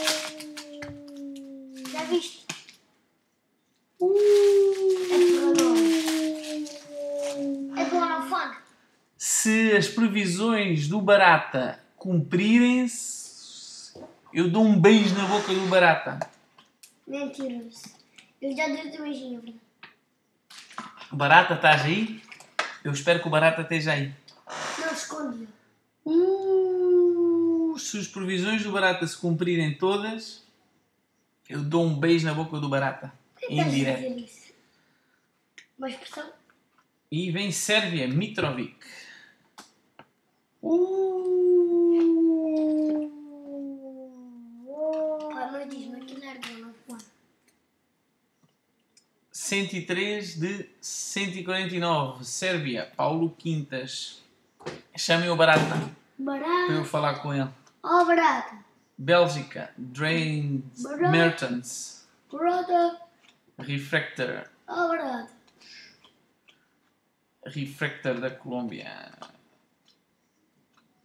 Se as previsões do Barata cumprirem-se, eu dou um beijo na boca do Barata.
Mentiroso. Eu já dei o teu beijinho?
Barata, estás aí? Eu espero que o Barata esteja aí.
Não esconde.
Uh, se as previsões do Barata se cumprirem todas, eu dou um beijo na boca do Barata.
Dizer isso? Uma expressão?
E vem Sérvia, Mitrovic. Uh,
Pá, mas diz-me aquilo era bonafone.
103 de 149. Sérvia, Paulo Quintas. Chamem o Barata para eu falar com ele.
Oh, barato.
Bélgica, Drain
Barata.
Mertens.
Barato.
Refractor.
Oh, barato.
Refractor da Colômbia.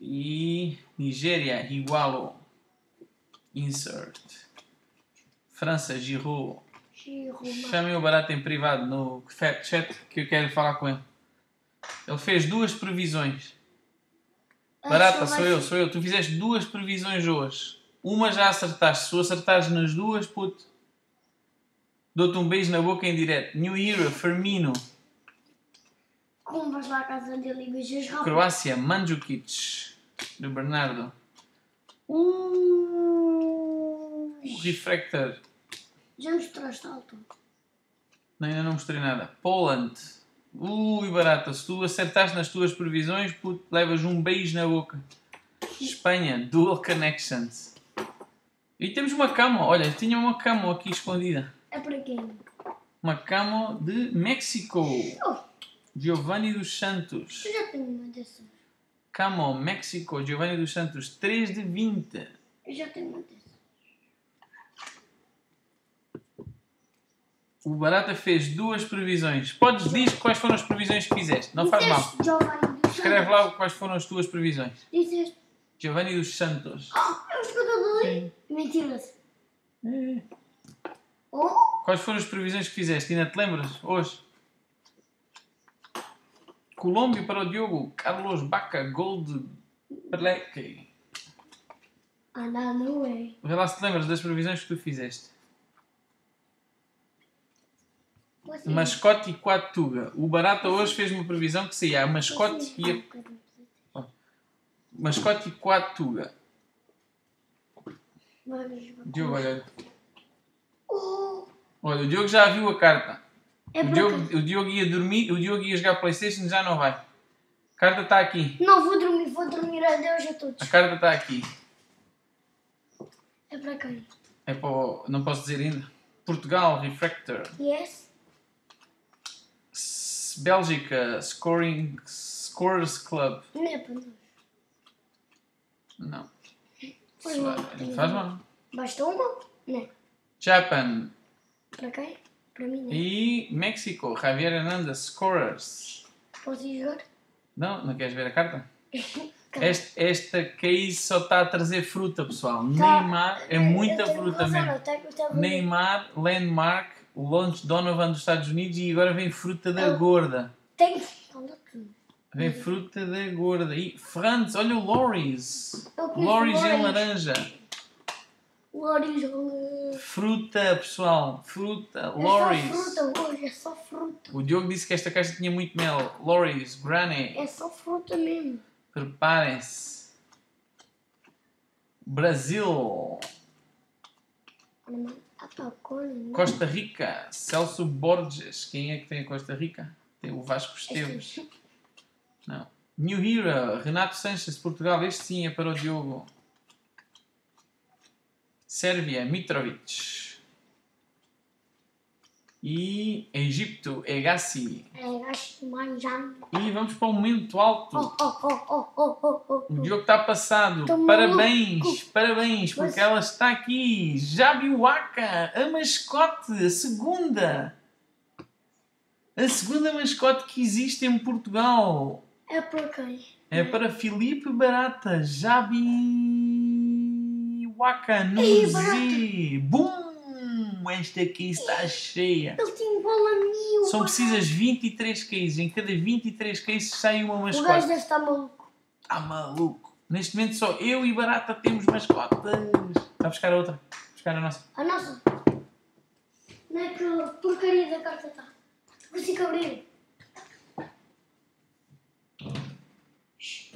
E Nigéria, Igualo. Insert. França, Giroud. Chamem o Barato em privado no chat que eu quero falar com ele. Ele fez duas previsões. Barata,
Acho que
sou eu, sou eu. Tu fizeste duas previsões hoje. Uma já acertaste. Se acertares nas duas, puto, dou-te um beijo na boca em direto. New Era, Firmino.
Como vais lá à casa dele e beijas?
Croácia, Mandzukic, do Bernardo. Uh, Refractor.
Já mostraste alto.
Não, ainda não mostrei nada. Poland. Ui, barata. Se tu acertares nas tuas previsões, puto, levas um beijo na boca. Espanha, Dual Connections. E temos uma cama. Olha, tinha uma cama aqui escondida.
É para quem?
Uma cama de México.
Oh,
Giovanni dos Santos.
eu já tenho uma dessas.
Camo, México, Giovanni dos Santos. 3 de 20.
Eu já tenho uma dessas.
O Barata fez duas previsões. Podes dizer quais foram as previsões que fizeste. Não faz mal.
Disseste Giovanni dos
Escreve
Santos.
lá quais foram as tuas previsões.
Disseste.
Giovanni dos Santos.
Ah, é um jogador
Sim.
ali. Mentiroso.
É.
Oh,
Quais foram as previsões que fizeste? Ainda te lembras? Hoje? Colômbia para o Diogo. Carlos Baca, gol de Black.
ah, não, é.
Vê lá se te lembras das previsões que tu fizeste.
Você-
Mascote e quatro Tuga. O Barata hoje fez uma previsão que saía a mascote
você-
e a mascote e quatro Tuga.
Vamos-
Diogo, olha.
Oh,
Olha, o Diogo já viu a carta.
É
O Diogo, o Diogo ia dormir, o Diogo ia jogar Playstation já não vai. A carta está aqui.
Não, vou dormir, vou dormir. Adeus a todos.
A carta está aqui.
É para quem?
É para o, não posso dizer ainda. Portugal, Refractor.
Yes?
S- Bélgica, Scoring Scorers Club.
Não é para nós.
Não.
Não.
Não faz mal.
Basta uma? Não.
Japan
Para quem? Para mim, não.
e México, Javier Hernandez, Scorers.
Posso ir jogar?
Não, não queres ver a carta? Este, esta case só está a trazer fruta, pessoal.
Tá.
Neymar é muita fruta
razão,
mesmo.
eu tenho- eu tenho-
Neymar, Landmark, Launch Donovan dos Estados Unidos e agora vem fruta da
Eu-
gorda.
Tenho.
Vem fruta da gorda. E Franz, olha o Loris. Loris em laranja.
Loris.
Fruta, pessoal. Fruta.
É só
Loris.
fruta hoje, é só fruta.
O Diogo disse que esta caixa tinha muito mel. Loris, Granny.
É só fruta mesmo.
Preparem-se. Brasil. Costa Rica. Celso Borges. Quem é que tem a Costa Rica? Tem o Vasco Esteves. Não. New Hero. Renato Sanches, Portugal. Este sim é para o Diogo. Sérvia. Mitrovic. E Egipto. Egassi. E vamos para o momento alto.
Oh, oh, oh.
O Diogo está passado. Parabéns, parabéns, porque ela está aqui. Jabiwaka, a mascote, a segunda. A segunda mascote que existe em Portugal.
É para quem?
É para Filipe Barata. Jabiwaka Z. Bum! Esta aqui está cheia.
Ele tem bola mil.
São precisas 23 cases. Em cada 23 cases sai uma
O gajo
mascote.
deve estar maluco.
Tá maluco. Neste momento só eu e Barata temos mascotas. Vai buscar a outra. Vai buscar a nossa.
A nossa. Não é que porcaria da carta está. Consigo abrir.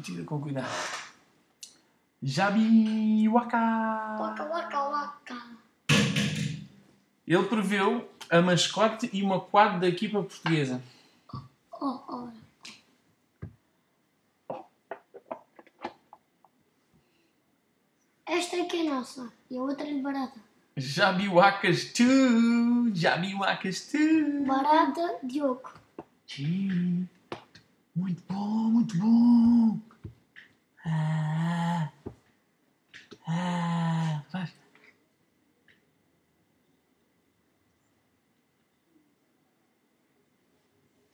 Tira com cuidado. Jabi Waka.
Waka, waka.
Ele preveu a mascote e uma quadra da equipa portuguesa.
Oh, oh. Esta aqui é nossa. E a outra é barata.
Jabi Wakas 2. Jabi Wakas 2.
Barata, Diogo.
Sim. Muito bom, muito bom. Ah. Ah. Vai.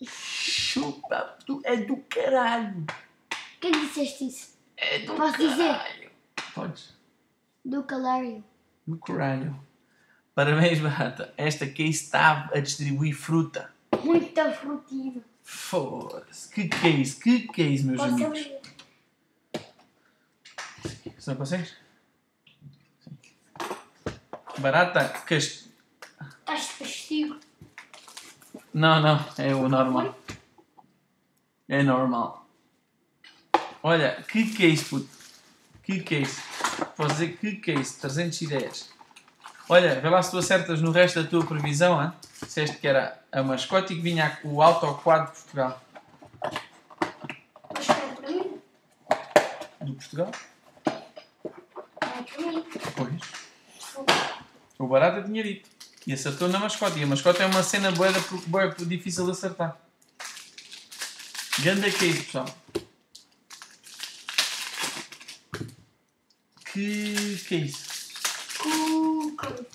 Chupa, tu é do caralho.
Quem disseste isso?
É do
Posso dizer?
caralho. Podes.
Do calário.
Do caralho. Parabéns, Barata. Esta case está a distribuir fruta.
Muita frutiva.
Foda-se. Que case, que case, meus
Posso
amigos.
abrir?
Se não consegues? Barata, cast...
Estás de castigo.
Não, não, é o normal. É normal. Olha, que case, puto. Que case. Posso dizer que case. 310. Olha, vê lá se tu acertas no resto da tua previsão, hein? Disseste que era a mascote e que vinha o autoquadro de Portugal.
Mas é para mim.
Do Portugal?
É.
Pois. O Barata tinha dito. E acertou na mascote. E a mascote é uma cena boa, boa difícil de acertar. Ganda case, pessoal. Que case.
Cuca.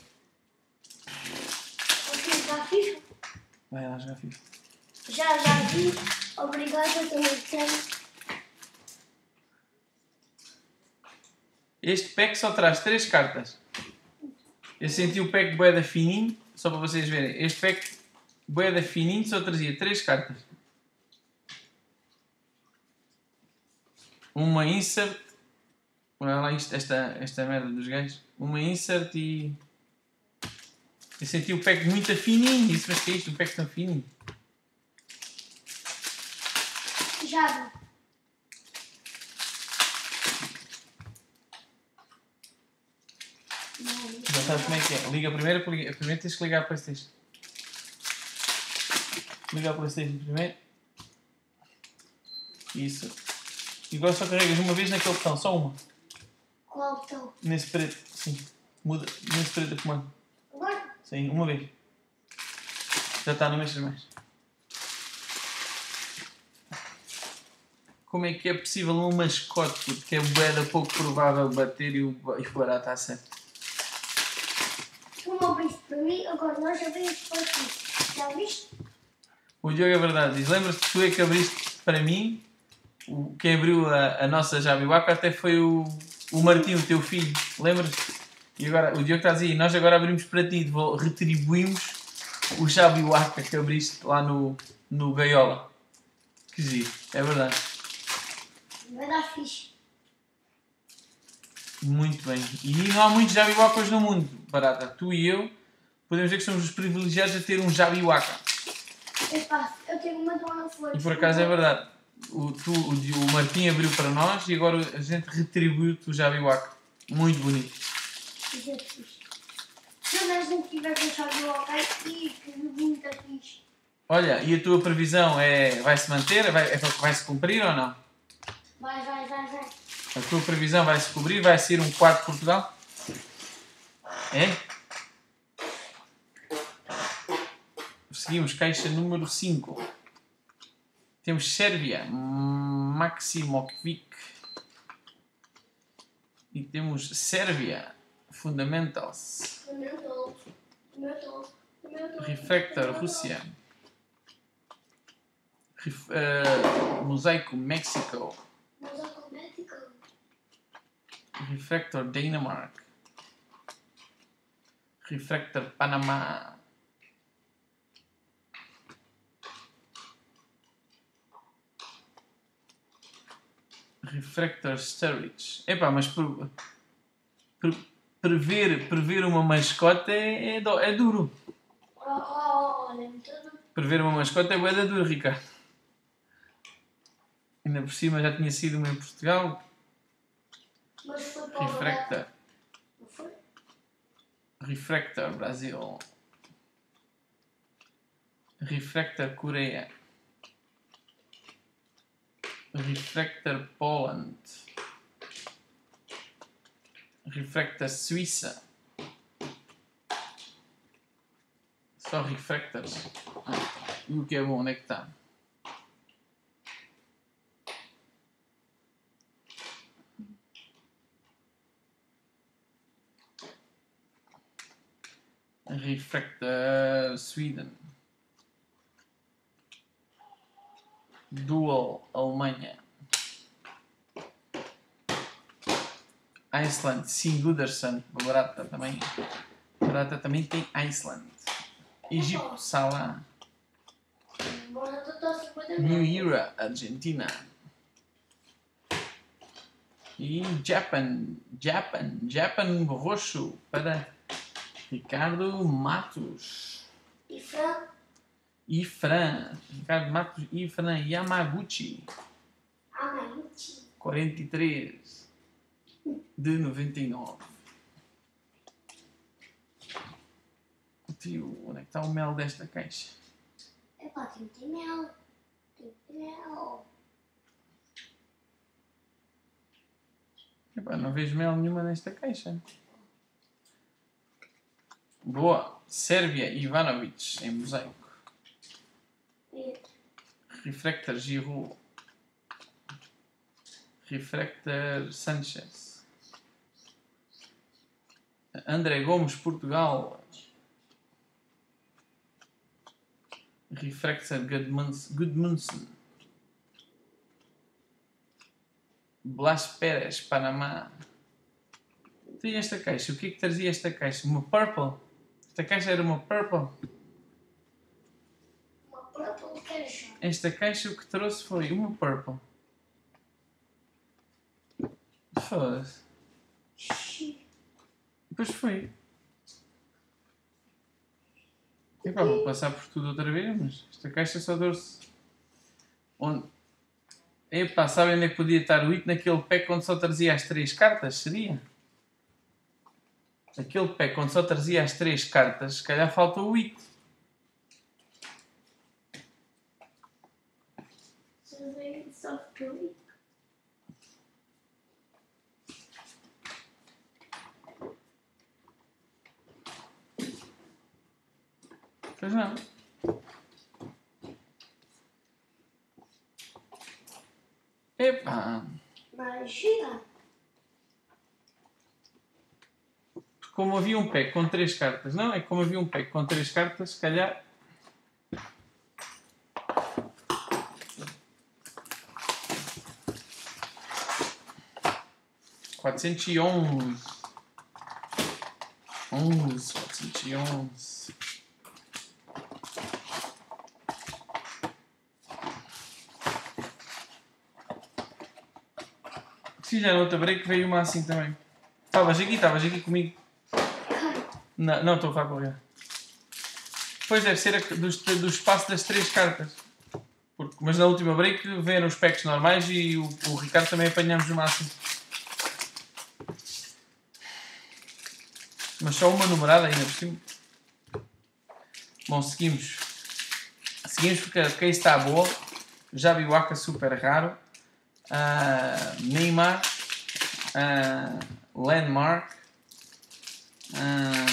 Ok, já fiz?
Vai lá, já fiz.
Já, já vi. Obrigada pelo tempo.
Este pack só traz 3 cartas. Eu senti o pack boeda fininho, só para vocês verem. Este pack boeda fininho só trazia 3 cartas. Uma insert. Olha lá isto, esta, esta merda dos gajos. Uma insert e. Eu senti o pack muito fininho. Isso, mas que é isto? O pack tão fininho.
Já vi. Não,
Já sabes como é que é. Liga primeiro, primeiro tens que ligar a Playstation. Liga a Playstation primeiro. Isso. E agora só carregas uma vez naquele botão, só uma.
Qual botão?
Nesse preto, sim. Muda, nesse preto de comando.
Agora?
Sim, uma vez. Já está, não mexas mais. Como é que é possível um mascote, que é bué pouco provável bater e o, e o barato está certo?
Mim, agora nós abrimos para ti. Já viste?
O Diogo é verdade, diz, lembras-te que tu é que abriste para mim, o, quem abriu a, a nossa Jabiwaka até foi o, o Martim, o teu filho, lembras? E agora, o Diogo está a dizer, nós agora abrimos para ti, retribuímos o Jabiwaka que abriste lá no, no Gaiola. Que giro, é verdade.
Vai dar fixe.
Muito bem. E não há muitos Jabiwakas no mundo, Barata. Tu e eu podemos dizer que somos os privilegiados a ter um Jabiwaka.
Epá, eu tenho uma dona flor.
E por acaso é verdade. O, tu, o, o Martim abriu para nós e agora a gente retribuiu-te o Jabiwaka. Muito bonito.
Isso é fixe. A gente tiver deixado o ok, e que muito fixe.
Olha, e a tua previsão é vai se manter? Vai, é, vai se cumprir ou não?
Vai, vai, vai, vai.
A tua previsão vai se cobrir? Vai ser um 4 de Portugal? É? Seguimos caixa número 5. Temos Sérvia, Maximovic. E temos Sérvia, Fundamentals.
Fundamental. Fundamental. Fundamental.
Refractor, Rússia. Ref, eh, Mosaico, México.
Mas a comética.
Refractor, Dinamark. Refractor, Panamá. Refractor, Sturridge. Epá, mas pre- pre- prever, prever uma mascota é, é, é duro. Prever uma mascota é bué da duro, Ricardo. Ainda por cima já tinha sido uma em Portugal. Refractor. Refractor Brasil. Refractor Coreia. Refractor Poland. Refractor Suíça. Só refractors. Ah, e o que é bom, onde? Refractor Sweden. Dual Alemanha. Iceland, Sigurdarsson, Barata também. Barata também tem Iceland. Egito, Salah.
Agora eu estou a 50
New. Era, Argentina. E Japan, Japan, Japan roxo para Ricardo Matos.
E Fran,
E Fran, Ricardo Matos e Fran Yamaguchi,
Amaiuti.
43 de 99. O tio, onde é que está o mel desta caixa?
Epá, tem que ter mel. Tem mel.
Epá, não vejo mel nenhuma nesta caixa. Boa. Sérvia Ivanovic em mosaico. Refractor Giroud. Refractor Sanchez. André Gomes, Portugal. Refractor Gudmundsen. Blas Pérez, Panamá. Tem esta caixa. O que é que trazia esta caixa? Uma purple? Esta caixa era uma purple?
Purple caixa.
Esta caixa o que trouxe foi uma purple. Foda-se.
Xi.
Depois foi. Vou passar por tudo outra vez, mas esta caixa só trouxe. Onde? Epá, sabem onde é que podia estar o it naquele pack onde só trazia as três cartas? Seria? Aquele pack onde só trazia as três cartas, se calhar falta o it. Pois não. Epá,
Magia.
como havia um pack com três cartas, não? É como havia um pack com três cartas, se calhar. Quatrocentos e onze. Onze, quatrocentos e onze. Sim, já na outra break veio uma assim também. Estavas aqui, estavas aqui comigo. Não, não estou a falar com ele. Pois deve ser a, do, do espaço das três cartas. Porque, mas na última break vieram os packs normais e o, o Ricardo também apanhamos o máximo. Mas só uma numerada ainda por cima. Bom, seguimos. Seguimos porque a case está boa. Já vi o Aka super raro. Ah, Neymar. ah, Landmark. um,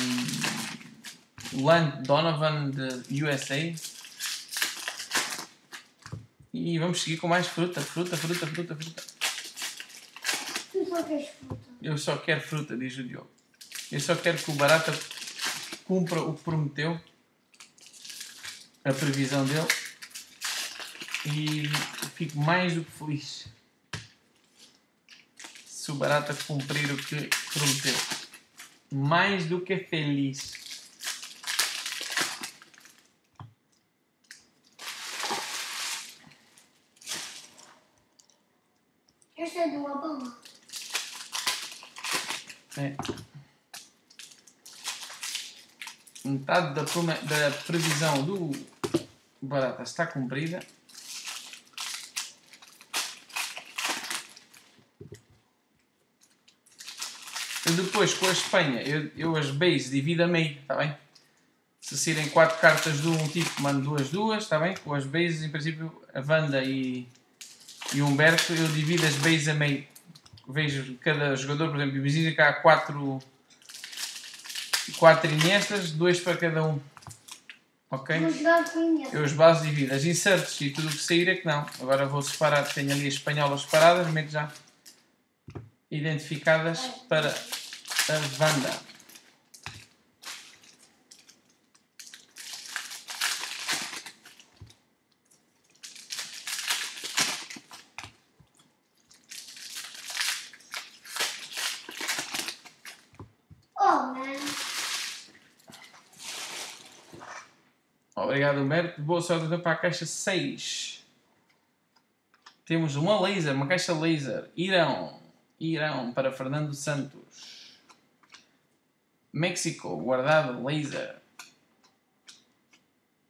Land Donovan de USA. E vamos seguir com mais fruta, fruta, fruta, fruta, fruta.
Tu só queres fruta.
Eu só quero fruta, diz o Diogo. Eu só quero que o Barata cumpra o que prometeu, a previsão dele, e fico mais do que feliz se o Barata cumprir o que prometeu. Mais do que feliz.
Esta é do Obama.
É. Metade da, da previsão do Barata está cumprida. Depois com a Espanha, eu, eu as base divido a meio, está bem? Se saírem quatro cartas de um tipo, mando duas, duas, está bem? Com as bases, em princípio, a Wanda e, e o Humberto, eu divido as bases a meio vejo cada jogador, por exemplo, imagina que há quatro, quatro Iniestas, dois para cada um. Ok? Eu os bases divido, as inserts e tudo o que sair é que não. Agora vou separar, tenho ali as espanholas separadas, meto já identificadas para a Wanda.
Oh, man.
Obrigado, Humberto. Boa sorte então para a caixa 6. Temos uma laser, uma caixa laser. Irão. Irão para Fernando Santos. México, guardado, laser.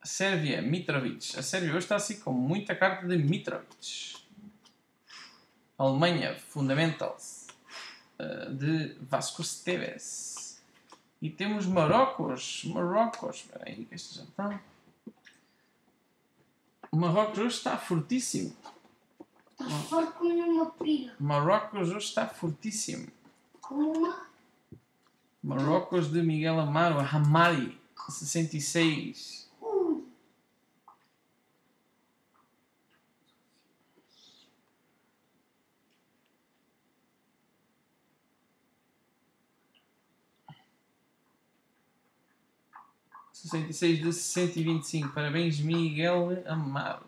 Sérvia, Mitrovic. A Sérvia hoje está assim com muita carta de Mitrovic. Alemanha, Fundamentals. eh, de Vasco Esteves. E temos Marrocos. Marrocos. Espera aí, que estes já estão. O Marrocos hoje está fortíssimo.
Está forte como uma pira.
Marrocos hoje está fortíssimo.
Como uma.
Marrocos de Miguel Amaro, Hamari, 66. 66 de 125. Parabéns, Miguel Amado.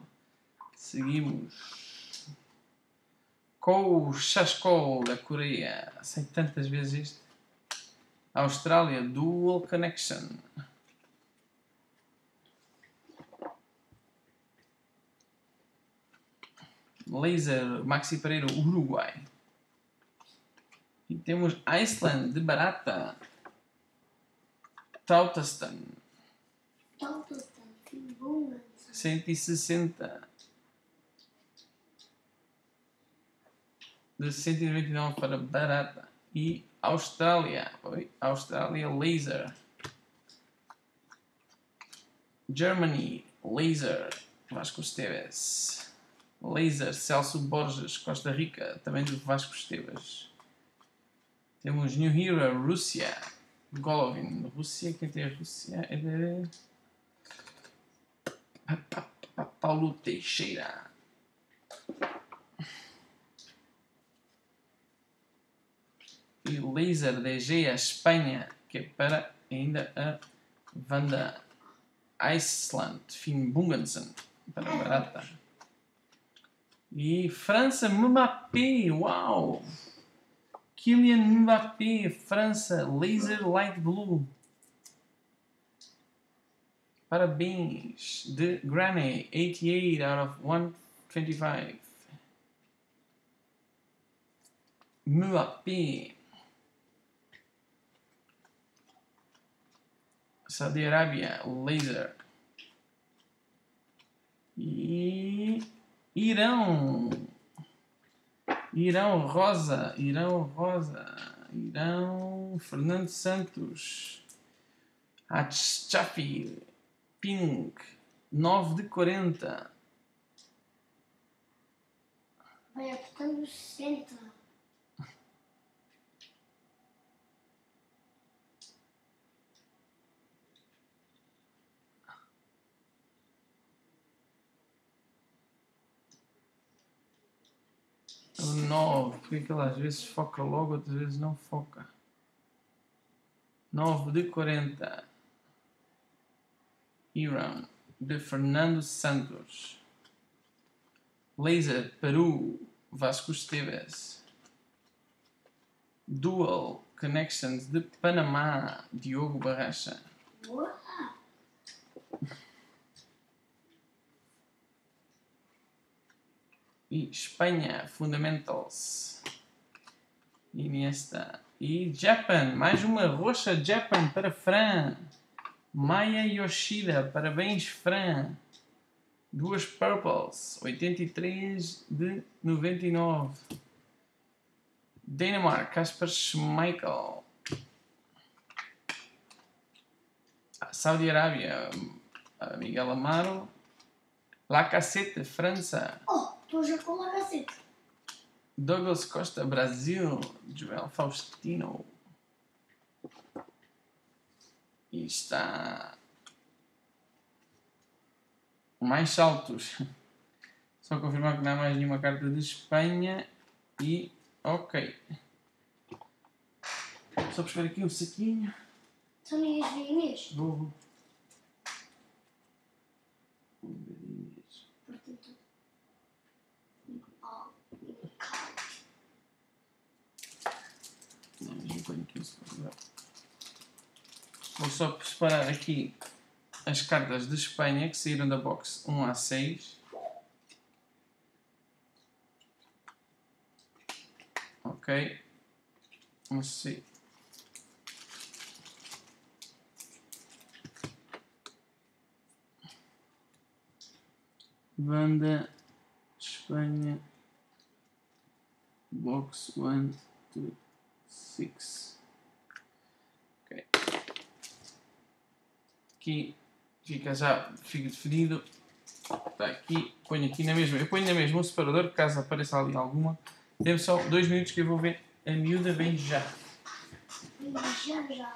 Seguimos. Com o Chaskol da Coreia. Sei tantas vezes isto. Austrália, Dual Connection. Laser, Maxi Pereira, Uruguai. E temos Iceland, de Barata. Tautastan. 160. De 199 para Barata. E Austrália. Oi, Austrália Laser. Germany Laser. Vasco Esteves. Laser Celso Borges. Costa Rica. Também do Vasco Esteves. Temos New Hero Rússia. Golovin. Rússia. Quem tem a Rússia é de. Pa- pa- pa- Paulo Teixeira. E Laser DG a Espanha, que é para ainda a Wanda Iceland, Finn Bungensen, para barata. E França, Mbappé, uau! Kylian Mbappé, França, Laser Light Blue. Parabéns. De Granny, 88 out of 125. Muapi. Saudi Arábia, Laser. E Irão. Irão Rosa, Irão Rosa, Irão Fernando Santos. Chafi, Ping, 9 de 40.
Vai apertando 60.
O 9, porque aquele às vezes foca logo, outras vezes não foca. 9 de 40. Irão, de Fernando Santos. Laser, Peru, Vasco Esteves. Dual Connections de Panamá, Diogo Barracha. E Espanha, Fundamentals. Iniesta. E Japan, mais uma roxa Japan para Fran. Maya Yoshida, parabéns Fran. Duas Purples, 83 de 99. Dinamarca, Kasper Schmeichel. Saudi Arábia, Miguel Amaro. Lacazette, França.
Oh, estou já com a cacete.
Douglas Costa, Brasil. Joel Faustino. E está. Mais altos. Só confirmar que não há mais nenhuma carta de Espanha. E. Ok. Só buscar aqui um saquinho.
São minhas Inês.
Vou. vou. Vamos ver Inês.
Portanto. Oh, calma.
Não, mas não ponho aqui isso. Vou só separar aqui as cartas de Espanha que saíram da box 1 a 6. Ok. Não sei. Banda Espanha Box 1, 2, 6. Ok. Aqui fica já fica definido. Está aqui, ponho aqui na mesma. Eu ponho na mesma um separador, caso apareça ali alguma. Dê-me só dois minutos que eu vou ver a miúda bem já.
Já, já.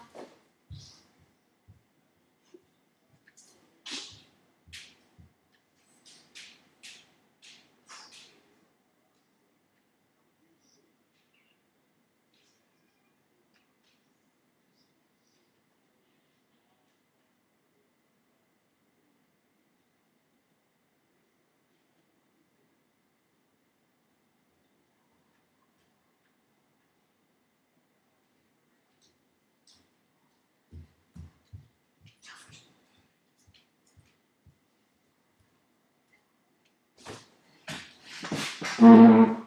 Do...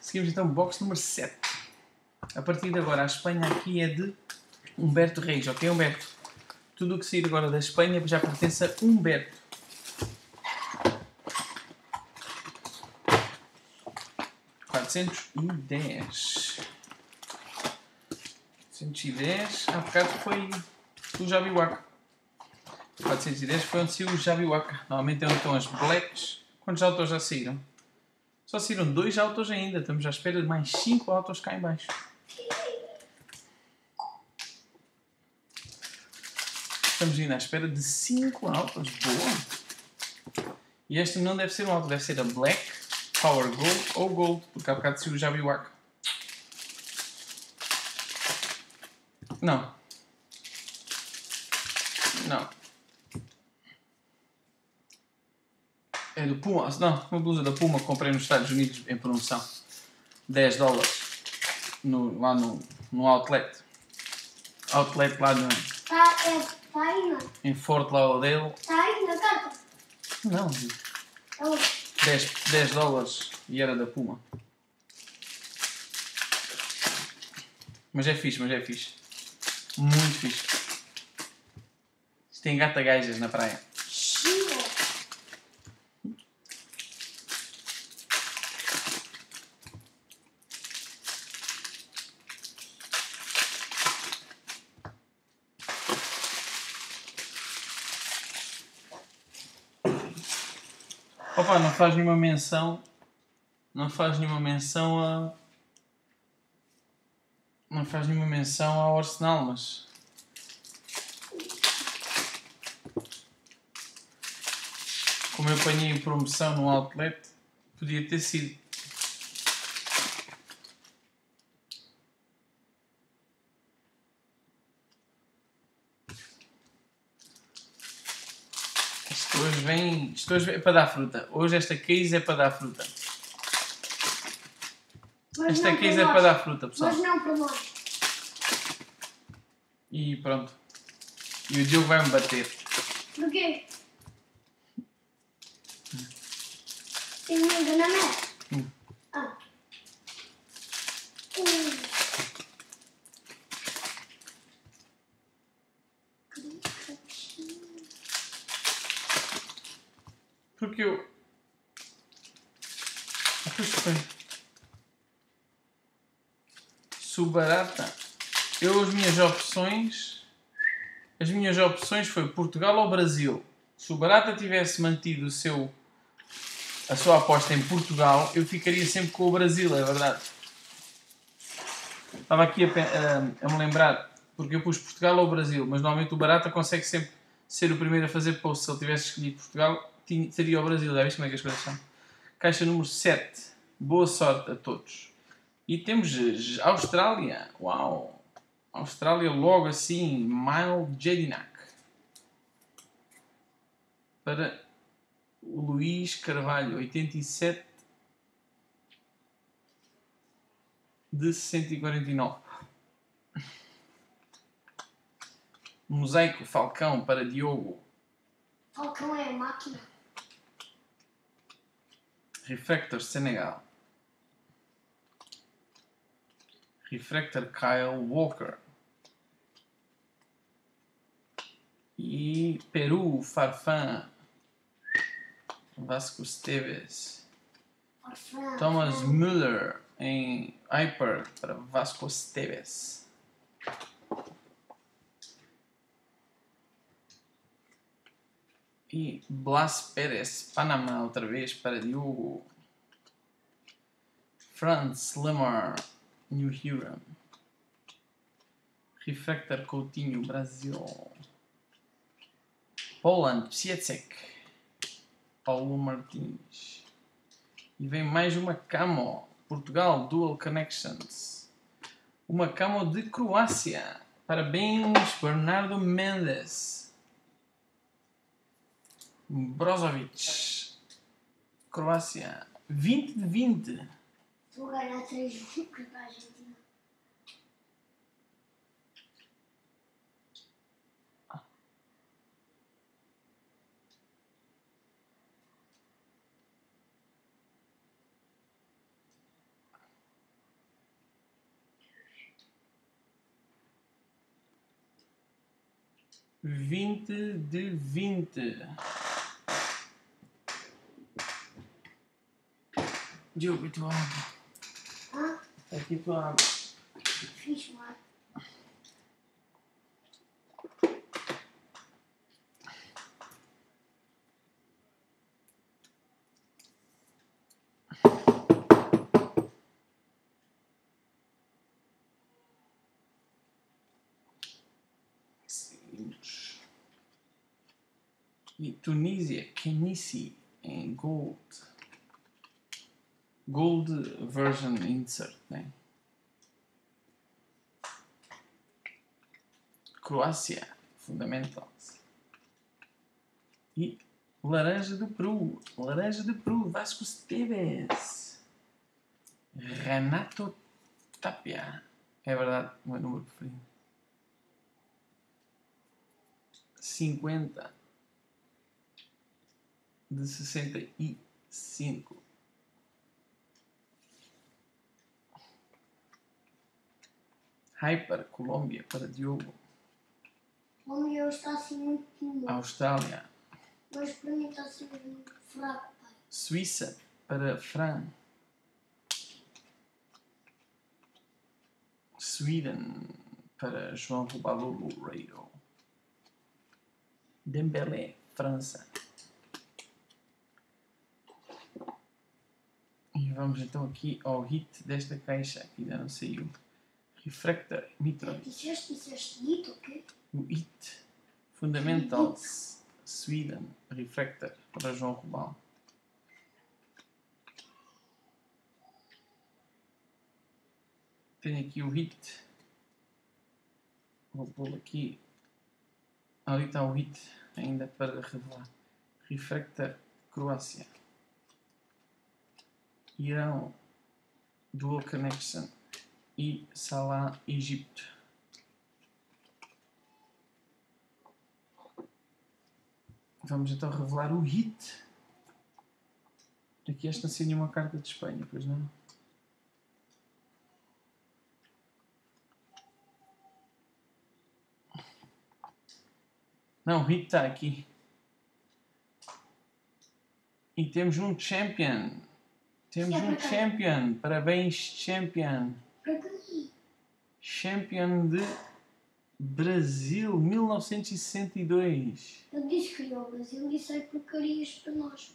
Seguimos então box número 7. A partir de agora, a Espanha aqui é de Humberto Reis, ok, Humberto? Tudo o que sair agora da Espanha já pertence a Humberto. Quatrocentos e dez. Quatrocentos e dez. Há bocado foi o Jabiwaka. 410 foi onde saiu o Jabiwaka. Normalmente é onde estão as Blacks. Quantos autos já saíram? Só saíram dois autos ainda. Estamos à espera de mais 5 autos cá em baixo. Estamos ainda à espera de 5 autos. Boa! E este não deve ser um auto, deve ser a Black, Power Gold ou Gold, porque há bocado saiu o Jabiwaka. Não. Não. É do Puma. Não, uma blusa da Puma que comprei nos Estados Unidos em promoção. 10 dólares. No, lá no, no outlet. Outlet lá no,
Tá, é, tá aí, não?
em Fort Lauderdale.
Tá aí na carta?
Não,
Oh,
10, 10 dólares e era da Puma. Mas é fixe, mas é fixe. Muito fixe. Isto tem gata gajas na praia. Não faz nenhuma menção. Não faz nenhuma menção a. Não faz nenhuma menção ao Arsenal, mas. Como eu apanhei em promoção no outlet, podia ter sido. Isto hoje vem. Isto hoje é para dar fruta. Hoje esta case é para dar fruta.
Mas
Esta
não
case é para dar fruta, pessoal.
Mas não para nós.
E pronto. E o Diogo vai-me bater.
Porquê? Tem medo na meta?
Hum.
Ah. Hum.
Porque eu. Ah, Pois foi. Se o barata. Eu as minhas opções. As minhas opções foi Portugal ou Brasil. Se o barata tivesse mantido o seu. A sua aposta em Portugal, eu ficaria sempre com o Brasil, é verdade. Estava aqui a, a- a me lembrar, porque eu pus Portugal ou Brasil, mas normalmente o Barata consegue sempre ser o primeiro a fazer post. Se ele tivesse escolhido Portugal, tinha, teria o Brasil. Já viste como é que as coisas são? Caixa número 7. Boa sorte a todos. E temos Austrália. Uau! Austrália logo assim. Mile Jedinak. Para o Luís Carvalho, 87. de 149. Mosaico Falcão para Diogo.
Falcão é a máquina.
Refractor Senegal. Refractor Kyle Walker. E Peru Farfã. Vasco Esteves. Thomas. Müller em Hyper para Vasco Esteves. E Blas Pérez, Panamá, outra vez para Diogo. Franz Lemar, New Hero. Refractor Coutinho, Brasil. Poland, Psiecek. Paulo Martins. E vem mais uma Camo. Portugal, Dual Connections. Uma Camo de Croácia. Parabéns, Bernardo Mendes. Brozovic. Croácia. 20 de 20.
Vou ganhar 3 lucros da Argentina.
Vinte de vinte. Diogo, e tua água?
Hã?
Está aqui a tua água.
Fiz mal.
Seguimos. E Tunísia, Kenisi em Gold. Gold version insert, né? Croácia, Fundamentals. E Laranja do Peru, Laranja do Peru, Vasco Esteves. Renato Tapia. É verdade, o meu número preferido. 50 de 65. Hyper, Colômbia, para Diogo.
O meu está assim muito bom.
Austrália.
Mas para mim está assim muito fraco, pai.
Suíça, para Fran. Sweden, para João Rubalolo Reiro. Dembélé, França. E vamos então aqui ao hit desta caixa, que ainda não saiu. Refractor, Mitrovic.
Disseste, disseste dito, ok?
O IT Fundamentals Sweden Refractor para João Rubal. Tenho aqui o HIT. Vou pôr aqui. Ali está o HIT ainda para revelar. Refractor Croácia. Irão Dual Connection e Salah Egito. Vamos então revelar o hit. Aqui esta não seria nenhuma carta de Espanha, pois não? Não, o hit está aqui. E temos um champion. Temos
é
um champion. Parabéns, champion. Champion de Brasil, 1962.
Ele disse que ia ao Brasil disse aí porcarias para nós.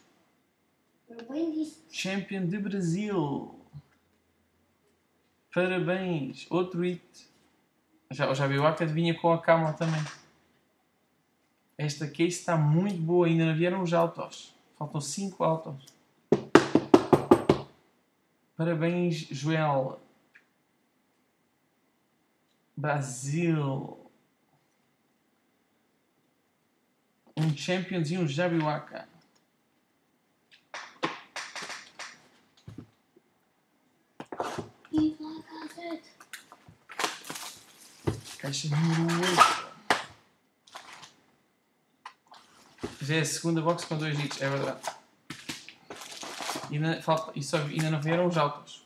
Eu bem disse.
Champion de Brasil. Parabéns. Outro hit. Já, o Jabiwaka vinha com a cama também. Esta case está muito boa. Ainda não vieram os autos. Faltam 5 autos. Parabéns, Joel. Brasil. Um Champions e um
cassete.
Caixa número 8. Já é a segunda box com 2 hits, é verdade. Ainda, falta, e só, ainda não vieram os altos.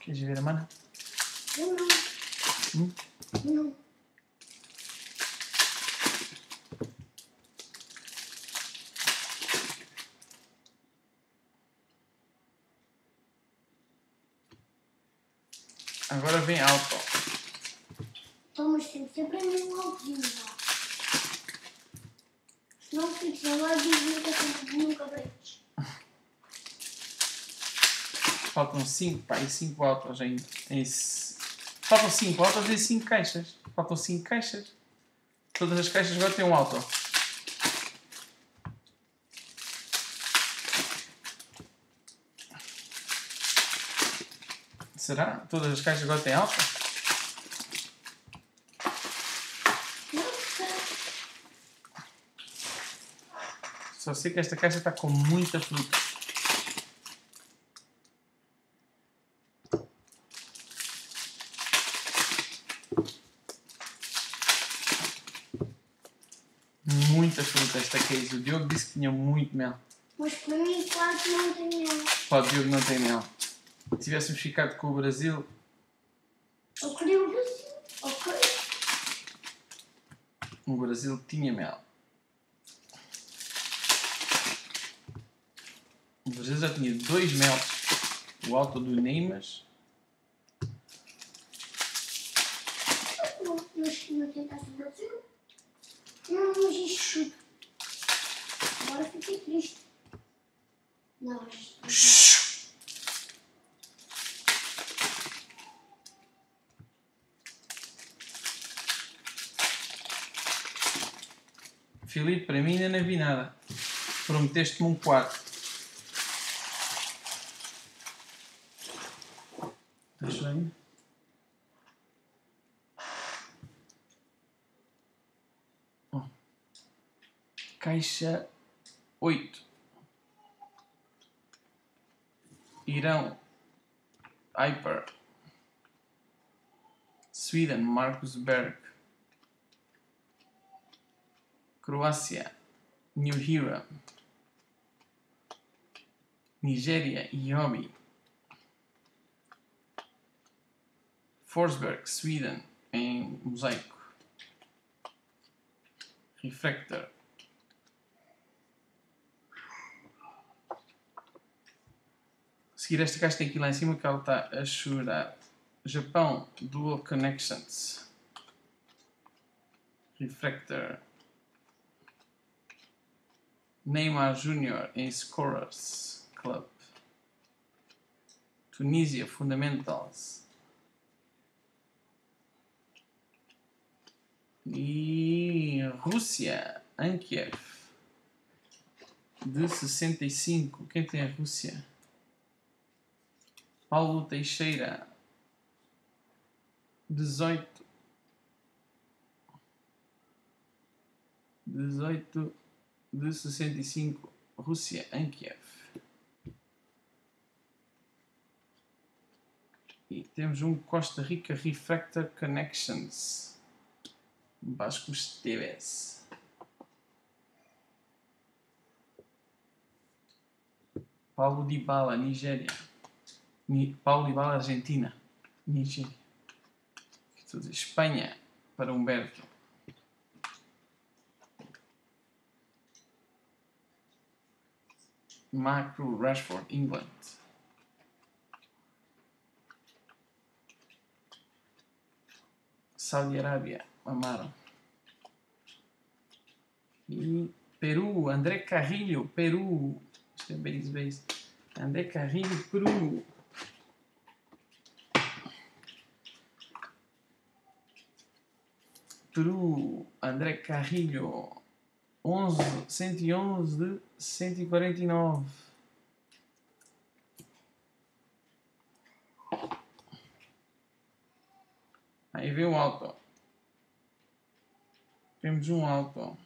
Queres ver a mana?
Eu não.
Hum?
Não.
Agora vem alto.
Então, mas tem sempre a mesma altinha lá. Se não fixa lá, diz que eu nunca breaks.
Faltam 5, pá, e 5 autos ainda. Em s- Faltam 5 autos e 5 caixas. Faltam 5 caixas. Todas as caixas agora têm um auto. Será? Todas as caixas agora têm
sei.
Só sei que esta caixa está com muita fruta. Muita fruta esta case. O Diogo disse que tinha muito mel.
Mas para mim, que não tem nenhum.
Pá, o Diogo não tem mel. Se tivéssemos ficado com o Brasil,
Eu queria o Brasil. Ok.
o Brasil tinha mel. O Brasil já tinha dois mel. O alto do Neymas.
Não, mas não tentasse o Brasil. Não, mas chuta. Agora fiquei triste. Não, isto.
Filipe, para mim ainda não vi nada. Prometeste-me um 4. Estás bem? Caixa 8. Irão. Hyper. Sweden, Marcus Berg. Croácia, New Hero. Nigéria, Iobi. Forsberg, Sweden, em mosaico. Refractor. Seguir esta caixa tem aqui lá em cima que ela está a chorar. Japão, Dual Connections. Refractor. Neymar Júnior em Scorers Club. Tunísia Fundamentals. E Rússia, Ankiev. De 65. Quem tem a Rússia? Paulo Teixeira. 18. 18 de 65, Rússia, Ankiev. E temos um Costa Rica Refractor Connections. Vasco Esteves. Paulo Dybala, Nigéria. Ni Paulo Dybala, Argentina. Nigéria. Espanha, para Humberto. Macro Rashford, England. Saudi Arábia, Amaro. E Peru, André Carrilho, Peru. Isto é base, base. André Carrilho, Peru. Peru, André Carrilho. 11, 111 de 149. Aí vem o auto. Temos um auto.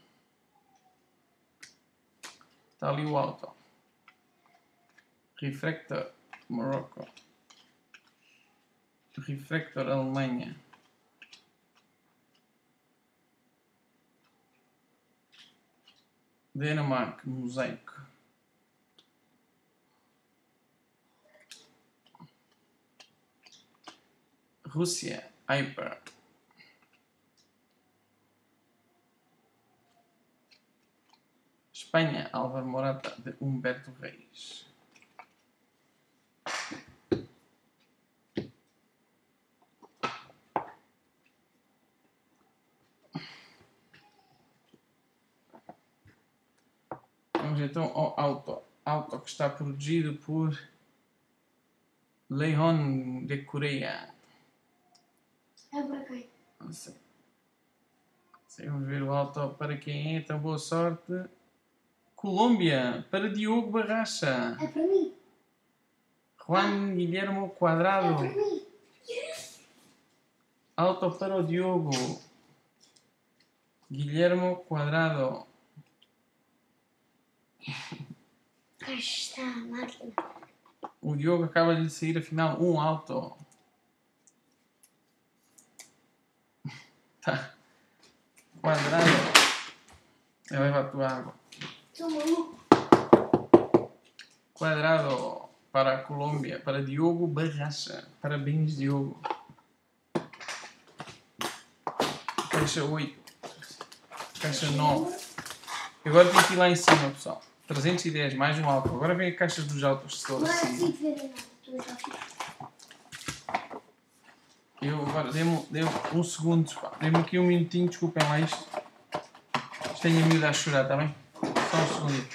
Está ali o auto. Refractor, Morocco. Refractor, Alemanha. Dinamarca, mosaico. Rússia, Hyper. Espanha, Álvaro Morata de Humberto Reis. Vamos então ao auto. Auto que está produzido por Leon de Coreia.
É para quem?
Não sei. sei. Vamos ver o auto para quem é. Então, boa sorte. Colômbia, para Diogo Barracha.
É para mim.
Juan Guilhermo
É para
Quadrado.
mim.
Auto para o Diogo. Guilhermo Quadrado.
Cá está a máquina.
O Diogo acaba de sair afinal um auto. Tá. Quadrado. Eu levo a tua água.
Maluco.
Quadrado para a Colômbia, para Diogo Barracha. Parabéns, Diogo. Caixa 8. Caixa 9. Agora tem que ir lá em cima, pessoal. 310, mais um alto. Agora vem a caixa dos autos de
é
assim. Eu agora dei-me dei um segundo. Dei-me aqui um minutinho, desculpem lá isto. Isto tenho a miúda a chorar, está bem? Só um segundinho.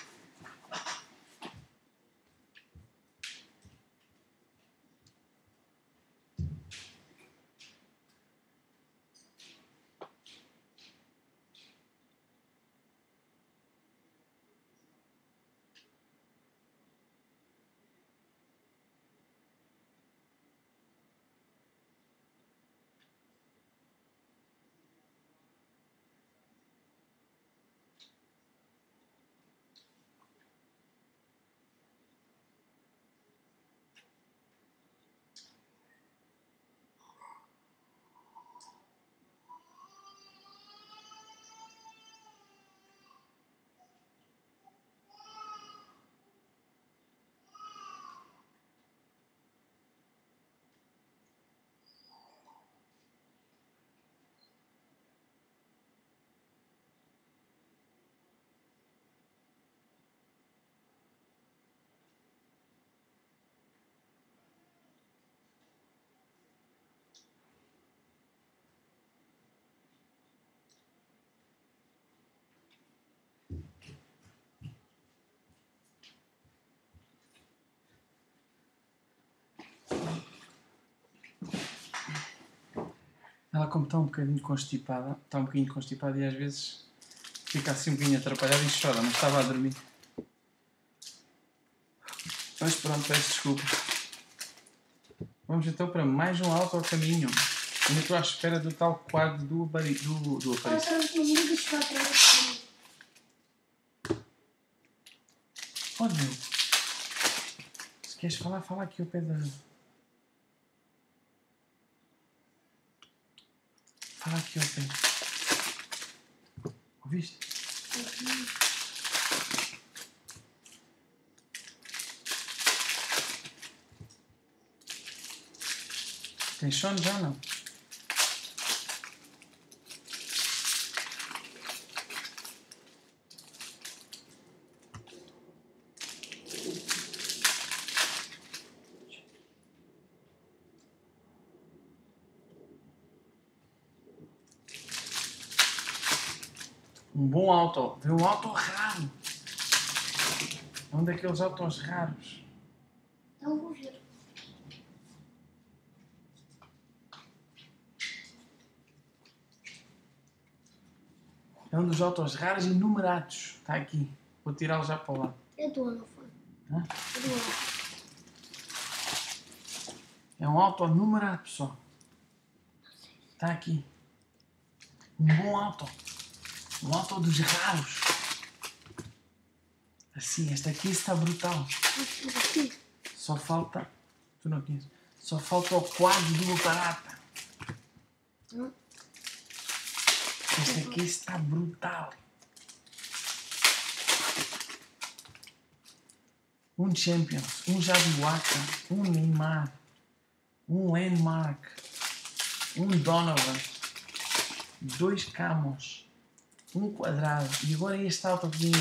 Ela, como está um bocadinho constipada, está um bocadinho constipada e às vezes fica assim um bocadinho atrapalhada e chora, mas estava a dormir. Mas pronto, peço desculpa. Vamos então para mais um alto ao caminho. Ainda estou à espera do tal quadro do, apari do, do
Olha,
aparelho. Oh, meu. Se queres falar, fala aqui ao pé da. Fala aqui ao pé. Ouviste? Tem Um auto. Vê um auto raro. É um daqueles autos raros.
Então vou ver.
É um dos autos raros e numerados. Está aqui. Vou tirá-lo já para lá.
É não foi?
Hã?
É tua.
É um auto numerado, pessoal. Está aqui. Um bom auto. Auto dos raros. Assim, esta aqui está brutal. Só falta. Tu não conheces? Só falta o quadro do.
Hum?
Esta aqui está brutal. Um Champions, um Javiwaka, um Neymar, um Landmark, um Donovan, dois Camos, um quadrado. E agora este alto aqui,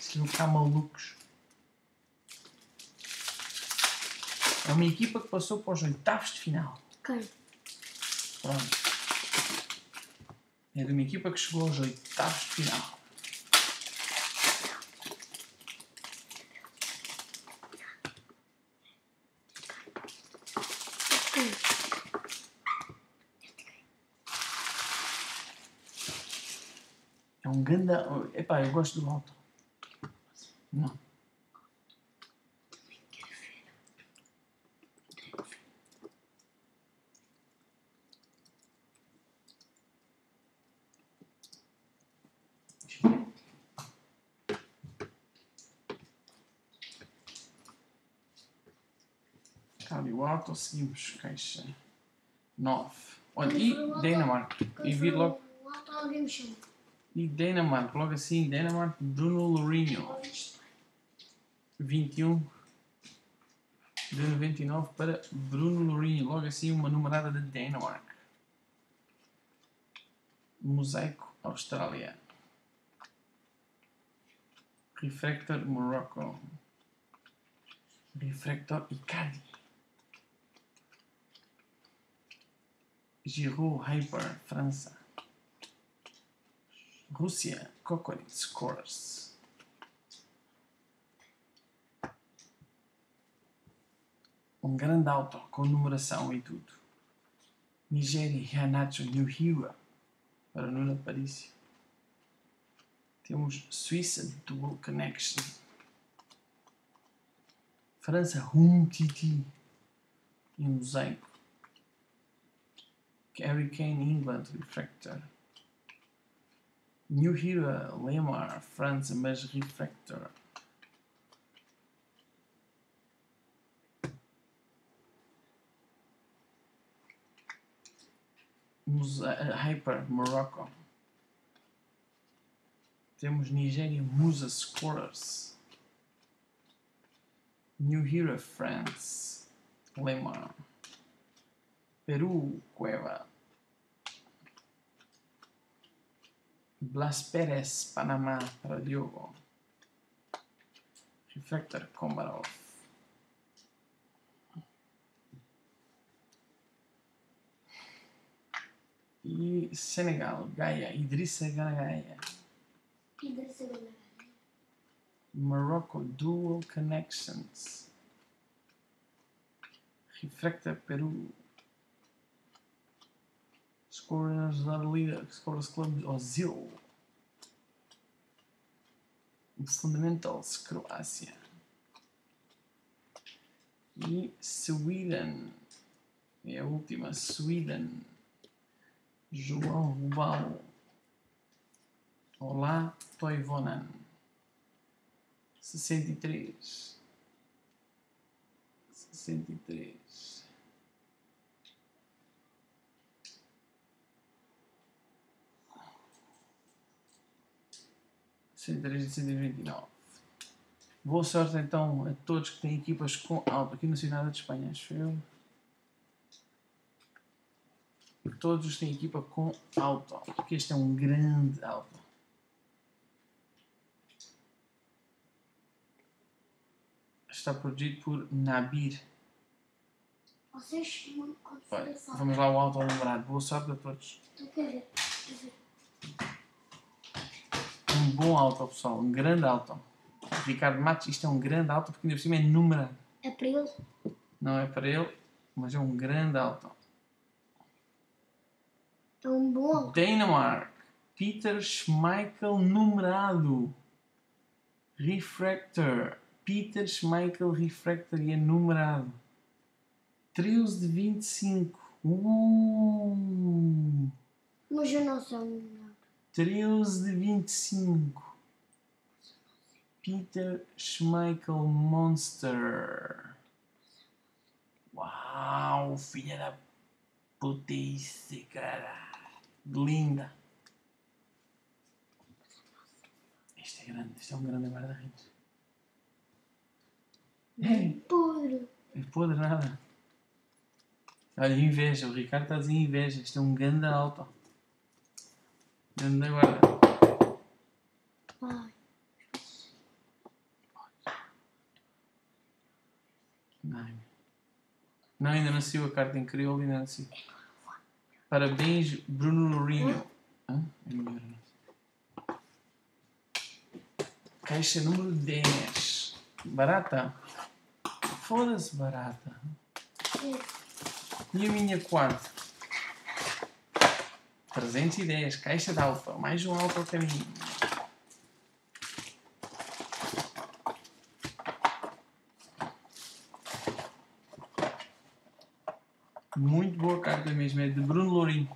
se não ficar malucos. É uma equipa que passou para os oitavos de final.
Quem?
Pronto. É de uma equipa que chegou aos oitavos de final.
Quem?
Grande. Epá, eu gosto do alto. Não. Cádio alto, seguimos caixa 9. Olha, e Dinamarca. E vir logo.
O alto alguém me chama.
E Dinamarca, logo assim, Dinamarca, Bruno Lourinho. 21 de 99 para Bruno Lourinho. Logo assim, uma numerada de Dinamarca. Mosaico Austrália. Refractor Morocco. Refractor Icardi. Giroud Hyper França. Rússia Coconut Scores. Um grande auto com numeração e tudo. Nigéria Hanacho New Hero para Nuno Parício. Temos Suíça Dual Connection. França Hum Titi e um mosaico. Kane England Refractor. New Hero França mas Refractor. Musa eh, eh, Hyper Morocco. Temos Nigéria Musa Scorers. New Hero France. Lemar. Peru Cueva. Blas Pérez Panamá para Diogo. Refractor Komarov. E Senegal, Gaia, Idrissa Gaia.
Idrissa Gana.
Morocco Dual Connections. Refractor Peru. Liga, Scorers Club Ozil. Fundamentals Croácia. E Sweden. É a última, Sweden. João Rubal. Olá, Toivonen. 63. 63. E três de cento e vinte e nove. Boa sorte então a todos que têm equipas com alto aqui no Sinada de Espanha, acho eu. Todos têm equipa com alto, porque este é um grande alto. Está protegido por Nabir.
Vocês,
Olha, vamos lá ao alto lembrado. Boa sorte a todos.
Tu quer ver?
Um bom alto, pessoal. Um grande alto. Ricardo Matos, isto é um grande alto porque ainda por cima é numerado.
É para ele?
Não é para ele, mas é um grande alto.
É um bom.
Dinamarca. Peter Schmeichel numerado. Refractor. Peter Schmeichel Refractor e é numerado. 13 de 25. Uh!
Mas eu não sou um melhor.
13 de 25. Peter Schmeichel Monster. Uau, filha da putice, cara. Linda. Este é grande, este é um grande guarda-redes. Ei,
Podre.
é podre nada. Olha, inveja, o Ricardo está a dizer inveja. Isto é um grande alto. Guarda.
Ai.
Não, não, ainda saiu a carta em crioulo, ainda não saiu. Parabéns, Bruno Lourinho. Hã? É melhor. Caixa número 10. Barata? Foda-se, barata. E a minha quarta? 310, caixa de alfa. Mais um alfa ao caminho. Muito boa carta mesmo, é de Bruno Lourinho.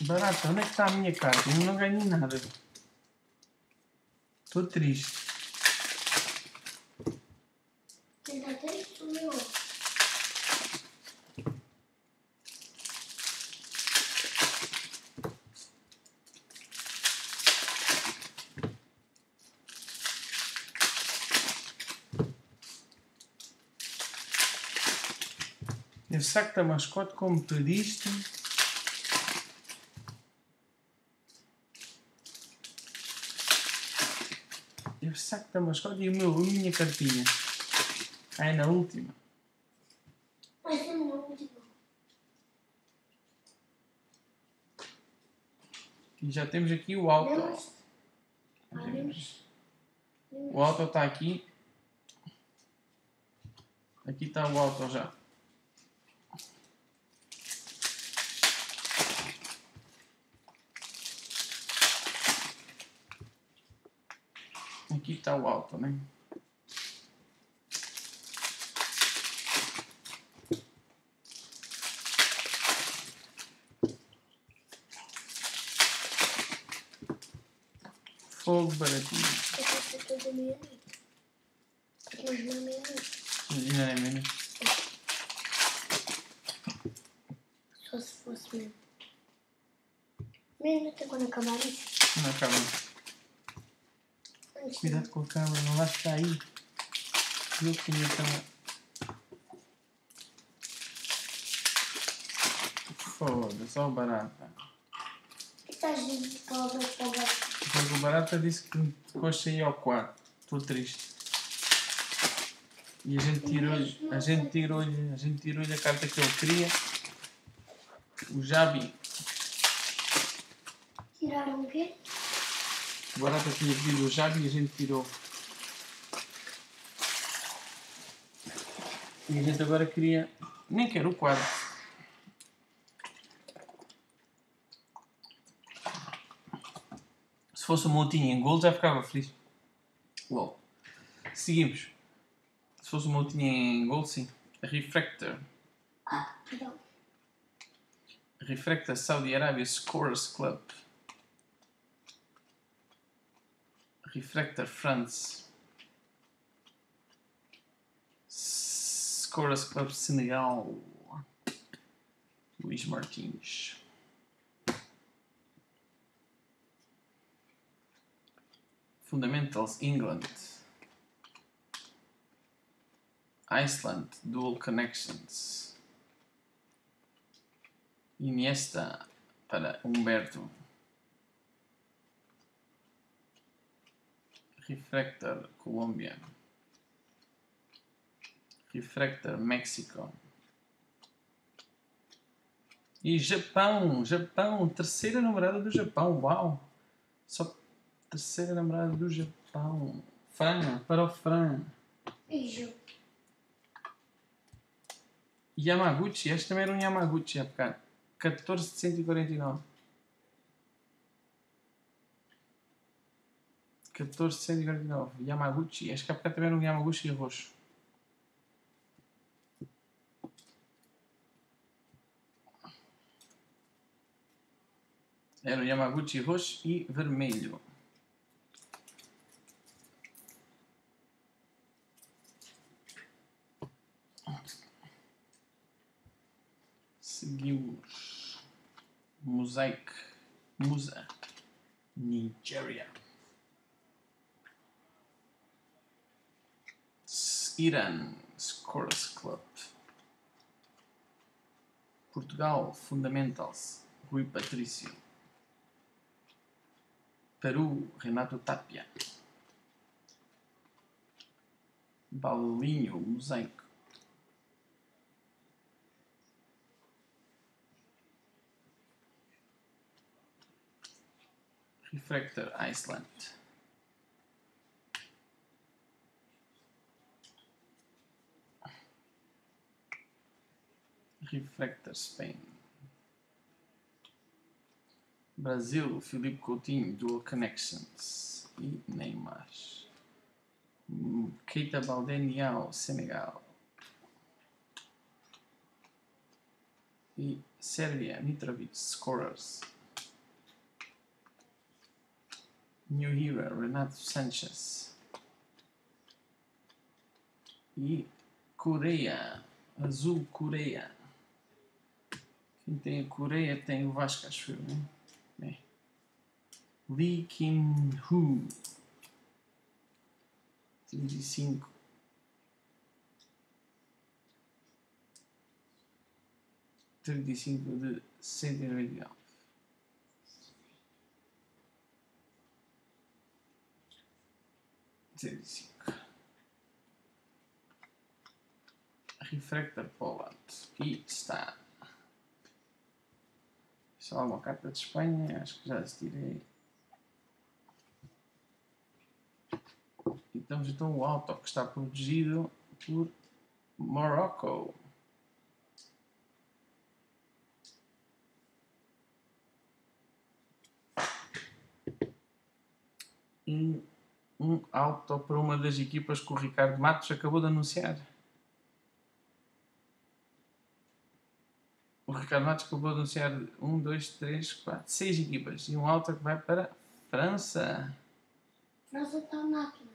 Barata, onde é que está a minha carta? Eu não ganhei nada. Estou triste.
Tenta ter isso, meu.
Da mascote como pediste. Eu saco da mascote e o meu, a minha cartinha. Ai, na última.
Mas é muito.
E já temos aqui o auto.
Ah.
O auto está aqui. Aqui está o auto já. Aqui está o auto, né? Fogo baratinho.
Não é
menos.
Só se fosse mesmo. Meia-noite é quando acabar isso.
Não acaba. Cuidado com a câmera, não vai ficar aí. Eu que tinha a câmera. Foda-se, ó o barata.
que estás de palavras para o
o barata disse que me coxa aí ao quarto. Estou triste. E a gente tirou-lhe, a gente tirou-lhe, a gente tirou-lhe a carta que ele queria. O Jabi.
Tiraram o quê?
O barata tinha pedido o Jabi e a gente tirou. E a gente agora queria. Nem quer o quadro. Se fosse o Moutinho em gol já ficava feliz. LOL. Seguimos. Se fosse o Moutinho em gol, sim. Refractor.
Ah, perdão.
Refractor Saudi Arabia Scorers Club. Refractor France. Scorers Club Senegal. Luís Martins. Fundamentals England. Iceland Dual Connections. Iniesta para Humberto. Refractor Colômbia. Refractor México. E Japão, Japão, terceira namorada do Japão, uau! Só terceira namorada do Japão. Fran, para o Fran.
Beijo.
Yamaguchi, este também era um Yamaguchi há bocado. 149. 1449. Yamaguchi. Acho que há bocado também era um Yamaguchi roxo. Era um Yamaguchi roxo e vermelho. Seguimos. Mosaic. Musa. Nigeria. Irã. Scores Club. Portugal. Fundamentals. Rui Patrício. Peru. Renato Tapia. Balinho. Mosaico. Refractor Iceland. Refractor Spain. Brasil, Filipe Coutinho, Dual Connections e Neymar. Keita Baldenial, Senegal. E Sérvia, Mitrovic, Scorers. New Hero, Renato Sanchez. E Coreia, Azul Coreia. Quem tem a Coreia tem o Vasco, acho eu, né? É. Lee Kim-hoo. 35. Trinta e cinco de e e nove. Trinta e cinco. Refractor Poland. E está. Só uma carta de Espanha, acho que já as tirei. E temos então o auto que está protegido por Morocco. E um auto para uma das equipas que o Ricardo Matos acabou de anunciar. O Ricardo Matos acabou de anunciar um, dois, três, quatro, seis equipas. E um auto que vai para França.
França está máquina.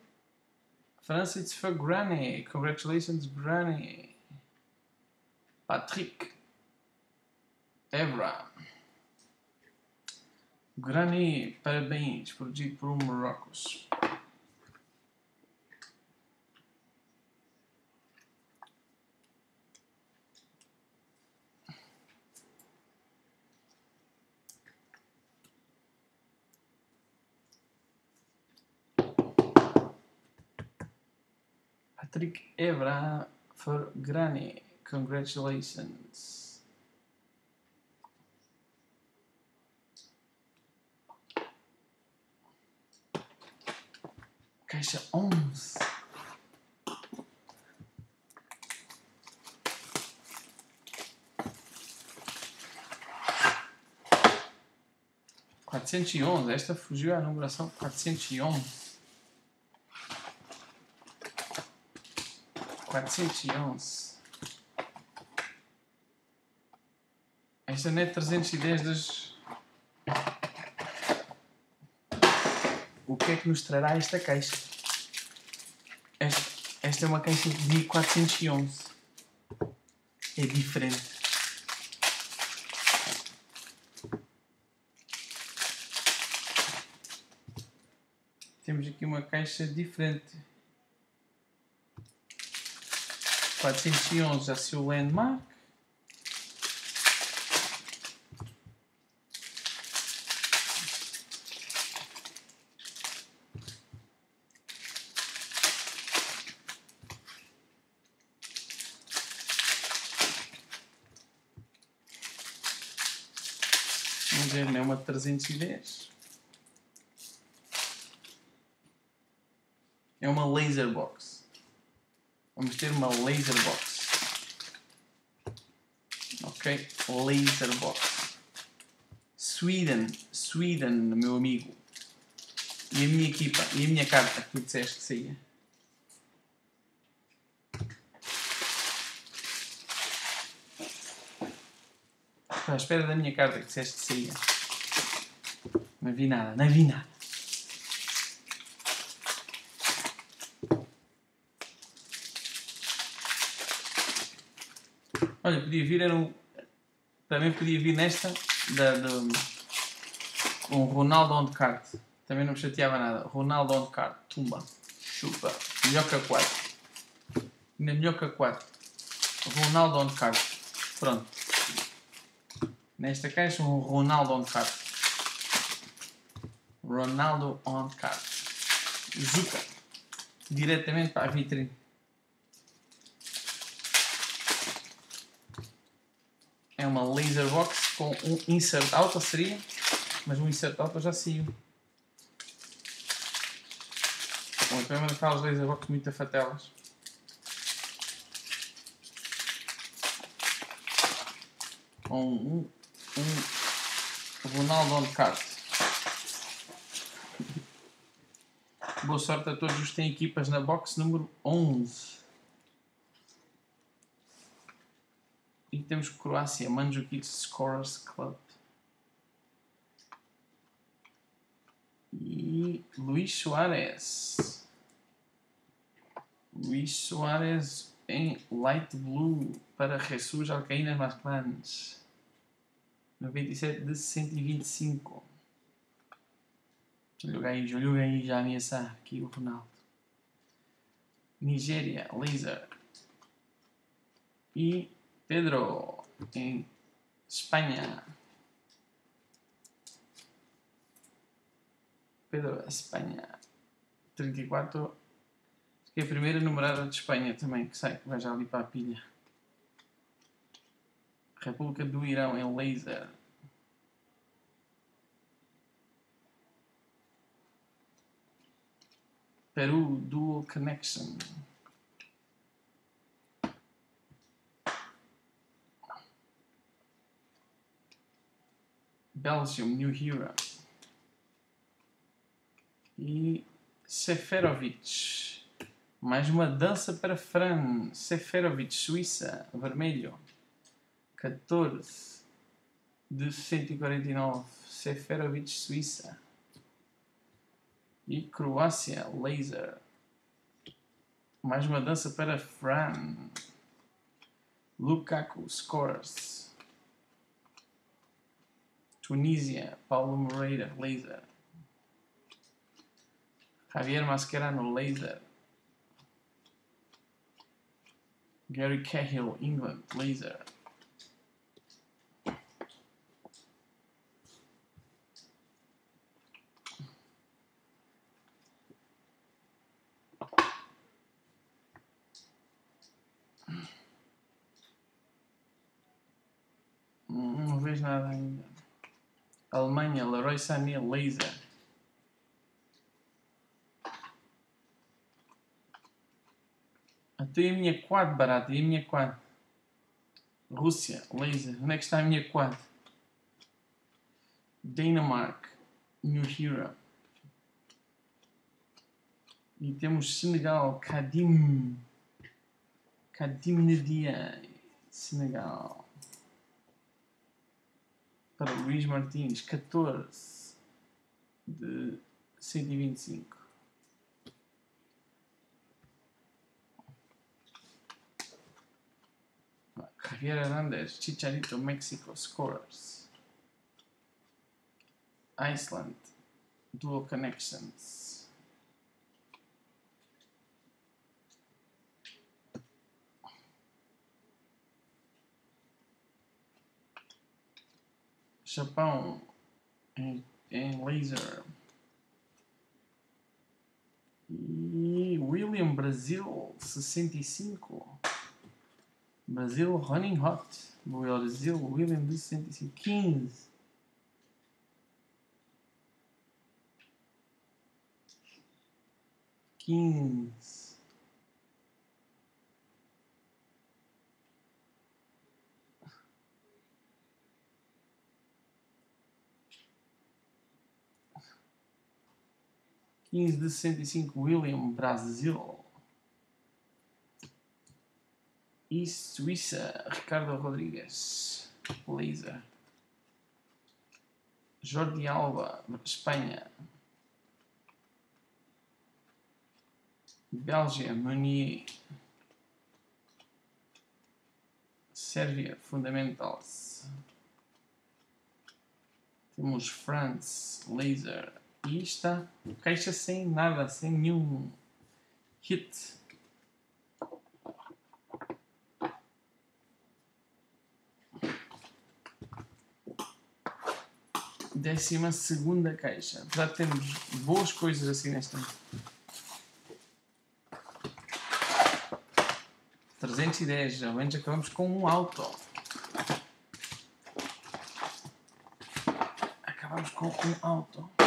France, it's for Granny. Congratulations, Granny. Patrick Evra. Granny, parabéns, protegido por Marrocos. Patrick Evra for Granny. Congratulations. Caixa 11. Quatrocentos e onze. Esta fugiu à numeração quatrocentos e onze. 411. Esta é 310 das. O que é que nos trará esta caixa? Esta, esta é uma caixa de 411. É diferente. Temos aqui uma caixa diferente. 411 já se o landmark. Vamos ver, não é uma 310. É uma laser box. Vamos ter uma laser box. Ok? Laser box. Sweden. Sweden, meu amigo. E a minha equipa. E a minha carta que tu disseste que saía. À espera da minha carta que disseste que saía. Não vi nada, não vi nada. Olha, podia vir era um. Também podia vir nesta da, do, um Ronaldo on card. Também não me chateava nada. Ronaldo on card. Tumba. Chupa. Melhor que a 4. Ainda melhor que a 4. Ronaldo on card. Pronto. Nesta caixa um Ronaldo on card. Ronaldo on card. Zuka. Diretamente para a vitrine. É uma laser box com um insert alta seria, mas um insert alta já saiu. Bom, então é uma daquelas laser box muito afatelas. Com um, um Ronaldo on card. Boa sorte a todos os que têm equipas na box número 11. Temos Croácia, Mandzukic Scorers Club. E Luís Soares. Luís Soares em light blue para Jesus Alcaínas Masclanes. 97 de 125. Olha o gajo, olha o já ameaçar aqui o Ronaldo. Nigéria, laser. E Pedro em Espanha. Pedro, Espanha. 34. Acho que é a primeira numerada de Espanha também que sai, que vai já ali para a pilha. República do Irão em laser. Peru Dual Connection. Belgium New Hero. E Seferovic. Mais uma dança para Fran. Seferovic, Suíça, vermelho. 14 de 149. Seferovic, Suíça. E Croácia, laser. Mais uma dança para Fran. Lukaku, scores. Tunísia, Paulo Moreira, laser. Javier Mascherano, laser. Gary Cahill, England, laser. Alemanha, Leroy Sané, laser. Até a minha quad barata, e a minha quad? Rússia, laser. Onde é que está a minha quad? Dinamarca, New Hero. E temos Senegal, Kadim. Kadim Nadia, Senegal. Para Luís Martins, 14 de 125. Javier Hernandez, Chicharito, Mexico, scorers. Iceland, dual connections. Japão, em, em laser. E William Brasil, 65. Brasil running hot. Brasil, William de 65. 15. Quinze. Quinze de sessenta e cinco, William, Brasil. E Suíça, Ricardo Rodrigues, laser. Jordi Alba, Espanha. Bélgia, Meunier. Sérvia, Fundamentals. Temos France, Laser. Está caixa sem nada, sem nenhum hit. Décima segunda caixa. Apesar de termos boas coisas assim nesta. 310, ao menos acabamos com um auto. Acabamos com um auto.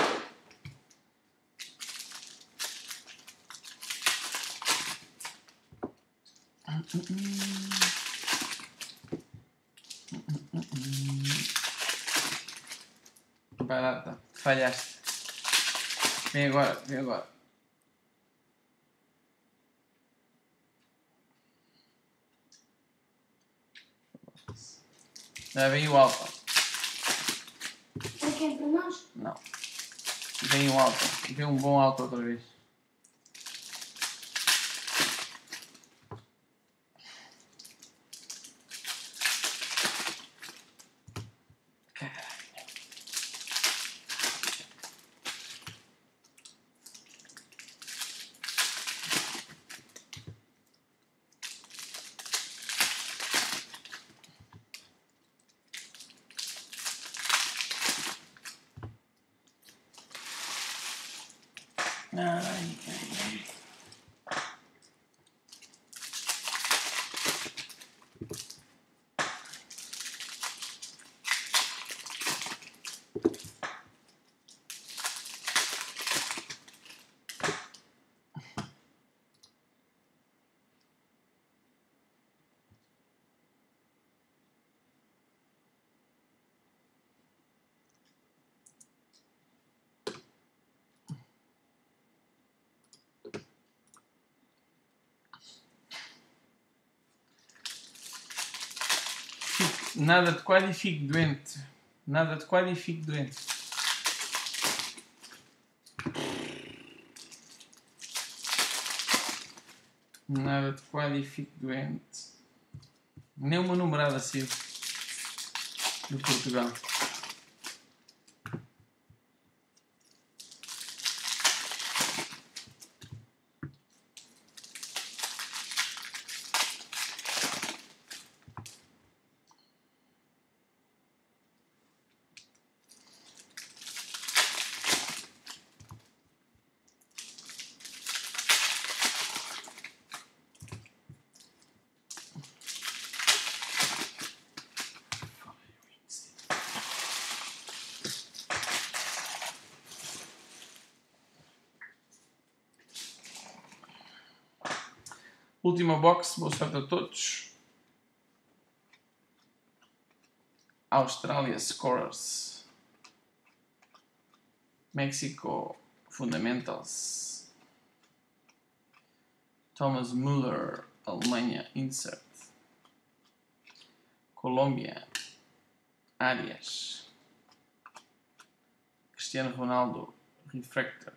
Barata, falhaste. Vem agora, vem agora. Já vem o alto.
É quem para nós?
Não. Vem um alto. Vem um bom alto outra vez. Caralho. Ai, ai, ai. Fico- Nada de qual e fico doente. Nada de qual e fico doente. Nada de qual e fico doente. Nem uma numerada assim de Portugal. Última box, boa sorte a todos. Austrália Scorers. México Fundamentals. Thomas Müller, Alemanha Insert. Colômbia Arias. Cristiano Ronaldo Refractor.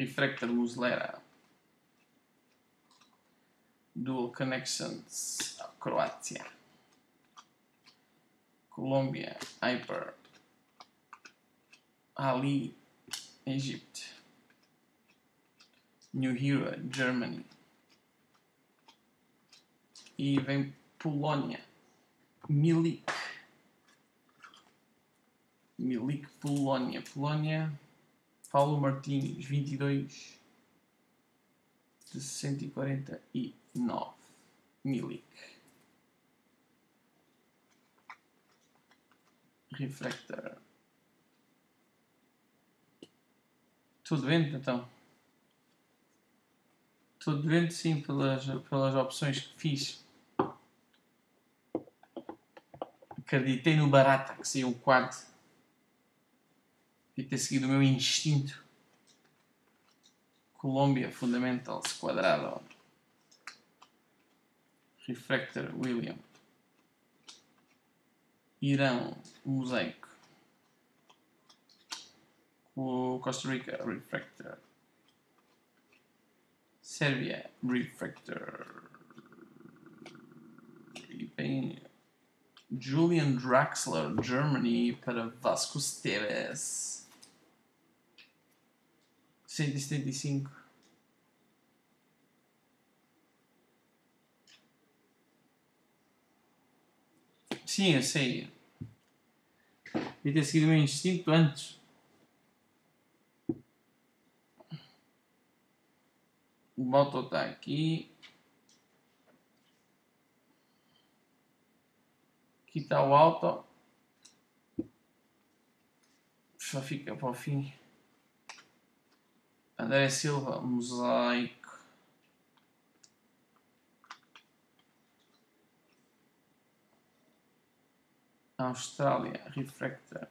Refractor Muslera. Dual Connections Croácia. Colômbia Hyper. Ali Egypt. New Hero Germany. E vem Polónia. Milik. Milik Polónia. Polónia. Paulo Martins, 22 de 149. Milik. Refractor. Tudo doente então? Tudo doente sim pelas, pelas opções que fiz. Acreditei no barata que saiu um quad. Ter seguido o meu instinto. Colômbia Fundamentals quadrado. Refractor William. Irão, mosaico. Costa Rica, Refractor. Sérvia, Refractor. E vem Julian Draxler, Germany, para Vasco Esteves. 175. Sim, eu sei. Devia ter seguido o meu instinto antes. O Balto está aqui. Aqui está o alto. Só fica para o fim. André Silva, mosaico. Austrália, Refractor.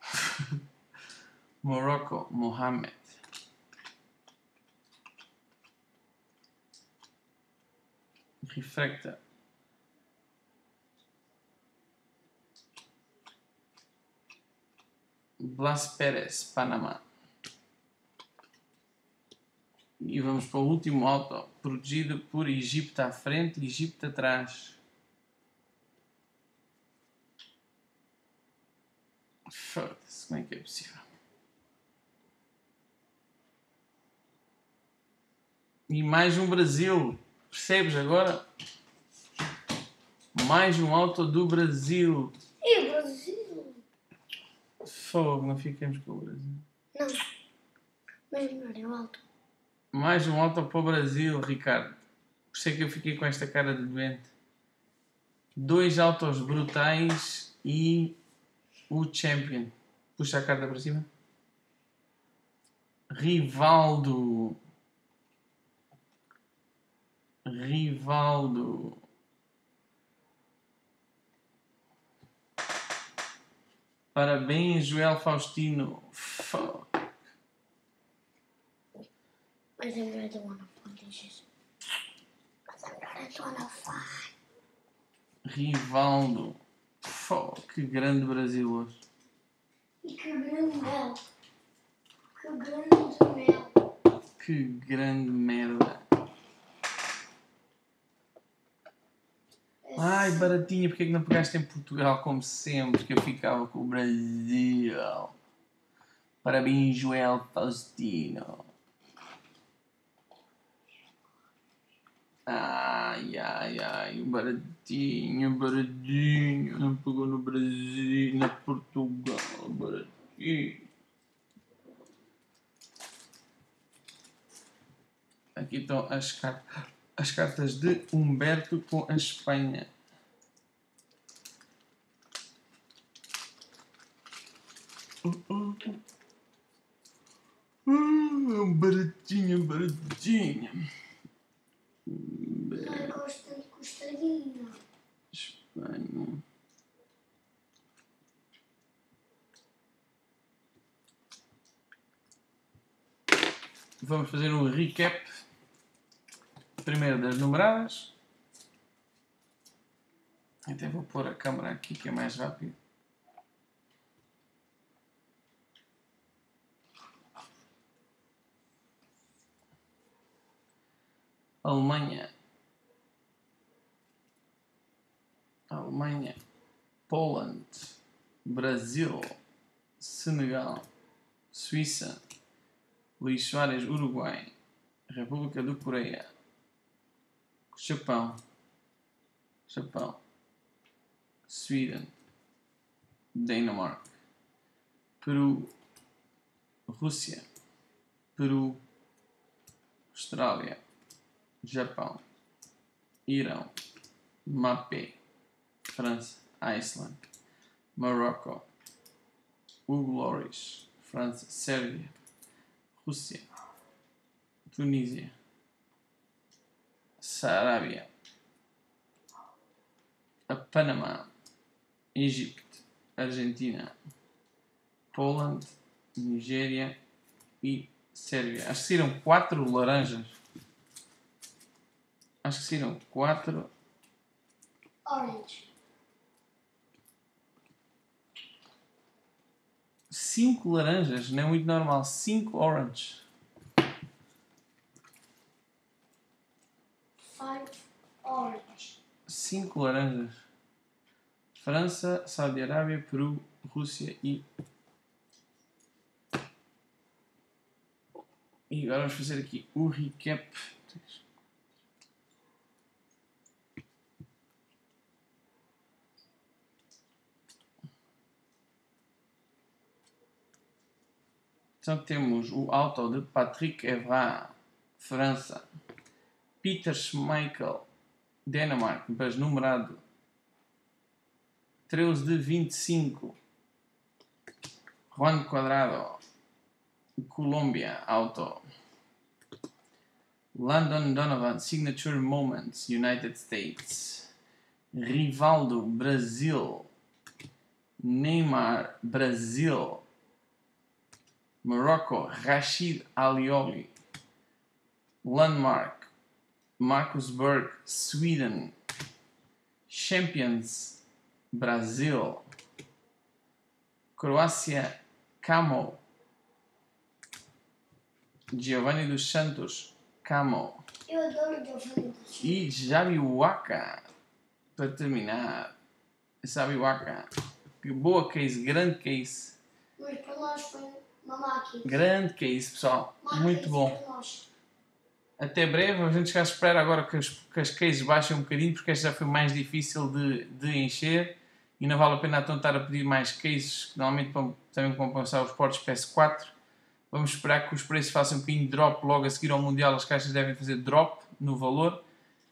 Morocco, Mohammed. Refractor. Blas Pérez, Panamá. E vamos para o último auto, protegido por Egito à frente e Egito atrás. Foda-se, como é que é possível? E mais um Brasil, percebes agora? Mais um auto do Brasil? Não ficamos com o Brasil.
Não. Mas melhor é o alto.
Mais um auto para o Brasil, Ricardo. Por isso é que eu fiquei com esta cara de doente. Dois autos brutais e o Champion. Puxa a carta para cima. Rivaldo. Rivaldo. Parabéns, Joel Faustino. Fuck. Rivaldo. Fó, que grande Brasil hoje.
E que grande mel. Que grande mel.
Que grande merda. Ai, baratinha, porque é que não pegaste em Portugal como sempre? Que eu ficava com o Brasil. Parabéns, Joel Faustino. Ai, ai, ai, baratinho, baratinho. Não pegou no Brasil, na Portugal, baratinho. Aqui estão as, car as cartas de Humberto com a Espanha. Uh, uh, uh. Uh, baratinha, baratinha.
É gosto de.
Espanha. Vamos fazer um recap. Primeiro das numeradas. Até vou pôr a câmera aqui que é mais rápido. Alemanha. Alemanha. Poland. Brasil. Senegal. Suíça. Luís Soares, Uruguai. República do Coreia. Japão. Japão. Sweden. Dinamarca. Peru. Rússia. Peru. Austrália. Japão, Irão, Mapé, França, Iceland, Marrocos, Hugo França, Sérvia, Rússia, Tunísia, Sarábia, a Panamá, Egito, Argentina, Poland, Nigéria e Sérvia. Acho que saíram 4 laranjas. Acho que saíram 4.
Orange.
5 laranjas. Não é muito normal. 5 orange.
Five.
5 laranjas. França, Saudi Arábia, Peru, Rússia e. E agora vamos fazer aqui o recap. Então temos o auto de Patrick Evra, França. Peter Schmeichel, Dinamarca, mas numerado 13 de 25. Juan Quadrado, Colômbia, auto. Landon Donovan, Signature Moments, United States. Rivaldo, Brasil. Neymar, Brasil. Morocco, Rashid Alioli. Landmark, Marcus Berg, Sweden. Champions, Brasil. Croácia, Camo. Giovanni dos Santos, Camo.
Eu adoro Giovanni dos
E Jabiwaka. Para terminar. Jabiwaka. Que boa case, grande case.
Mas para nós foi uma máquina.
Grande case, pessoal.
Máquina
Muito bom. Até breve, a gente já espera agora que as, que as cases baixem um bocadinho, porque esta já foi mais difícil de, de encher e não vale a pena então estar a pedir mais cases, normalmente também compensar os portos PS4. Vamos esperar que os preços façam um bocadinho de drop logo a seguir ao Mundial, as caixas devem fazer drop no valor,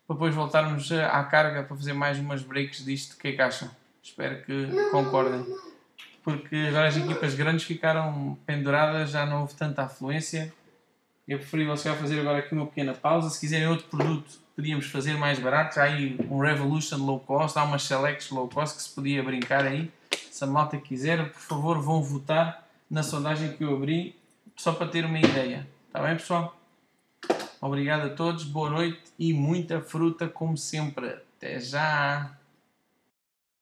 para depois voltarmos à carga para fazer mais umas breaks disto. O que é que acham? Espero que concordem. Porque agora as equipas grandes ficaram penduradas, já não houve tanta afluência. É preferível se calhar fazer agora aqui uma pequena pausa. Se quiserem outro produto, podíamos fazer mais barato. Há aí um Revolution low cost, há umas Selects low cost que se podia brincar aí. Se a malta quiser, por favor, vão votar na sondagem que eu abri, só para ter uma ideia. Está bem, pessoal? Obrigado a todos, boa noite e muita fruta, como sempre. Até já!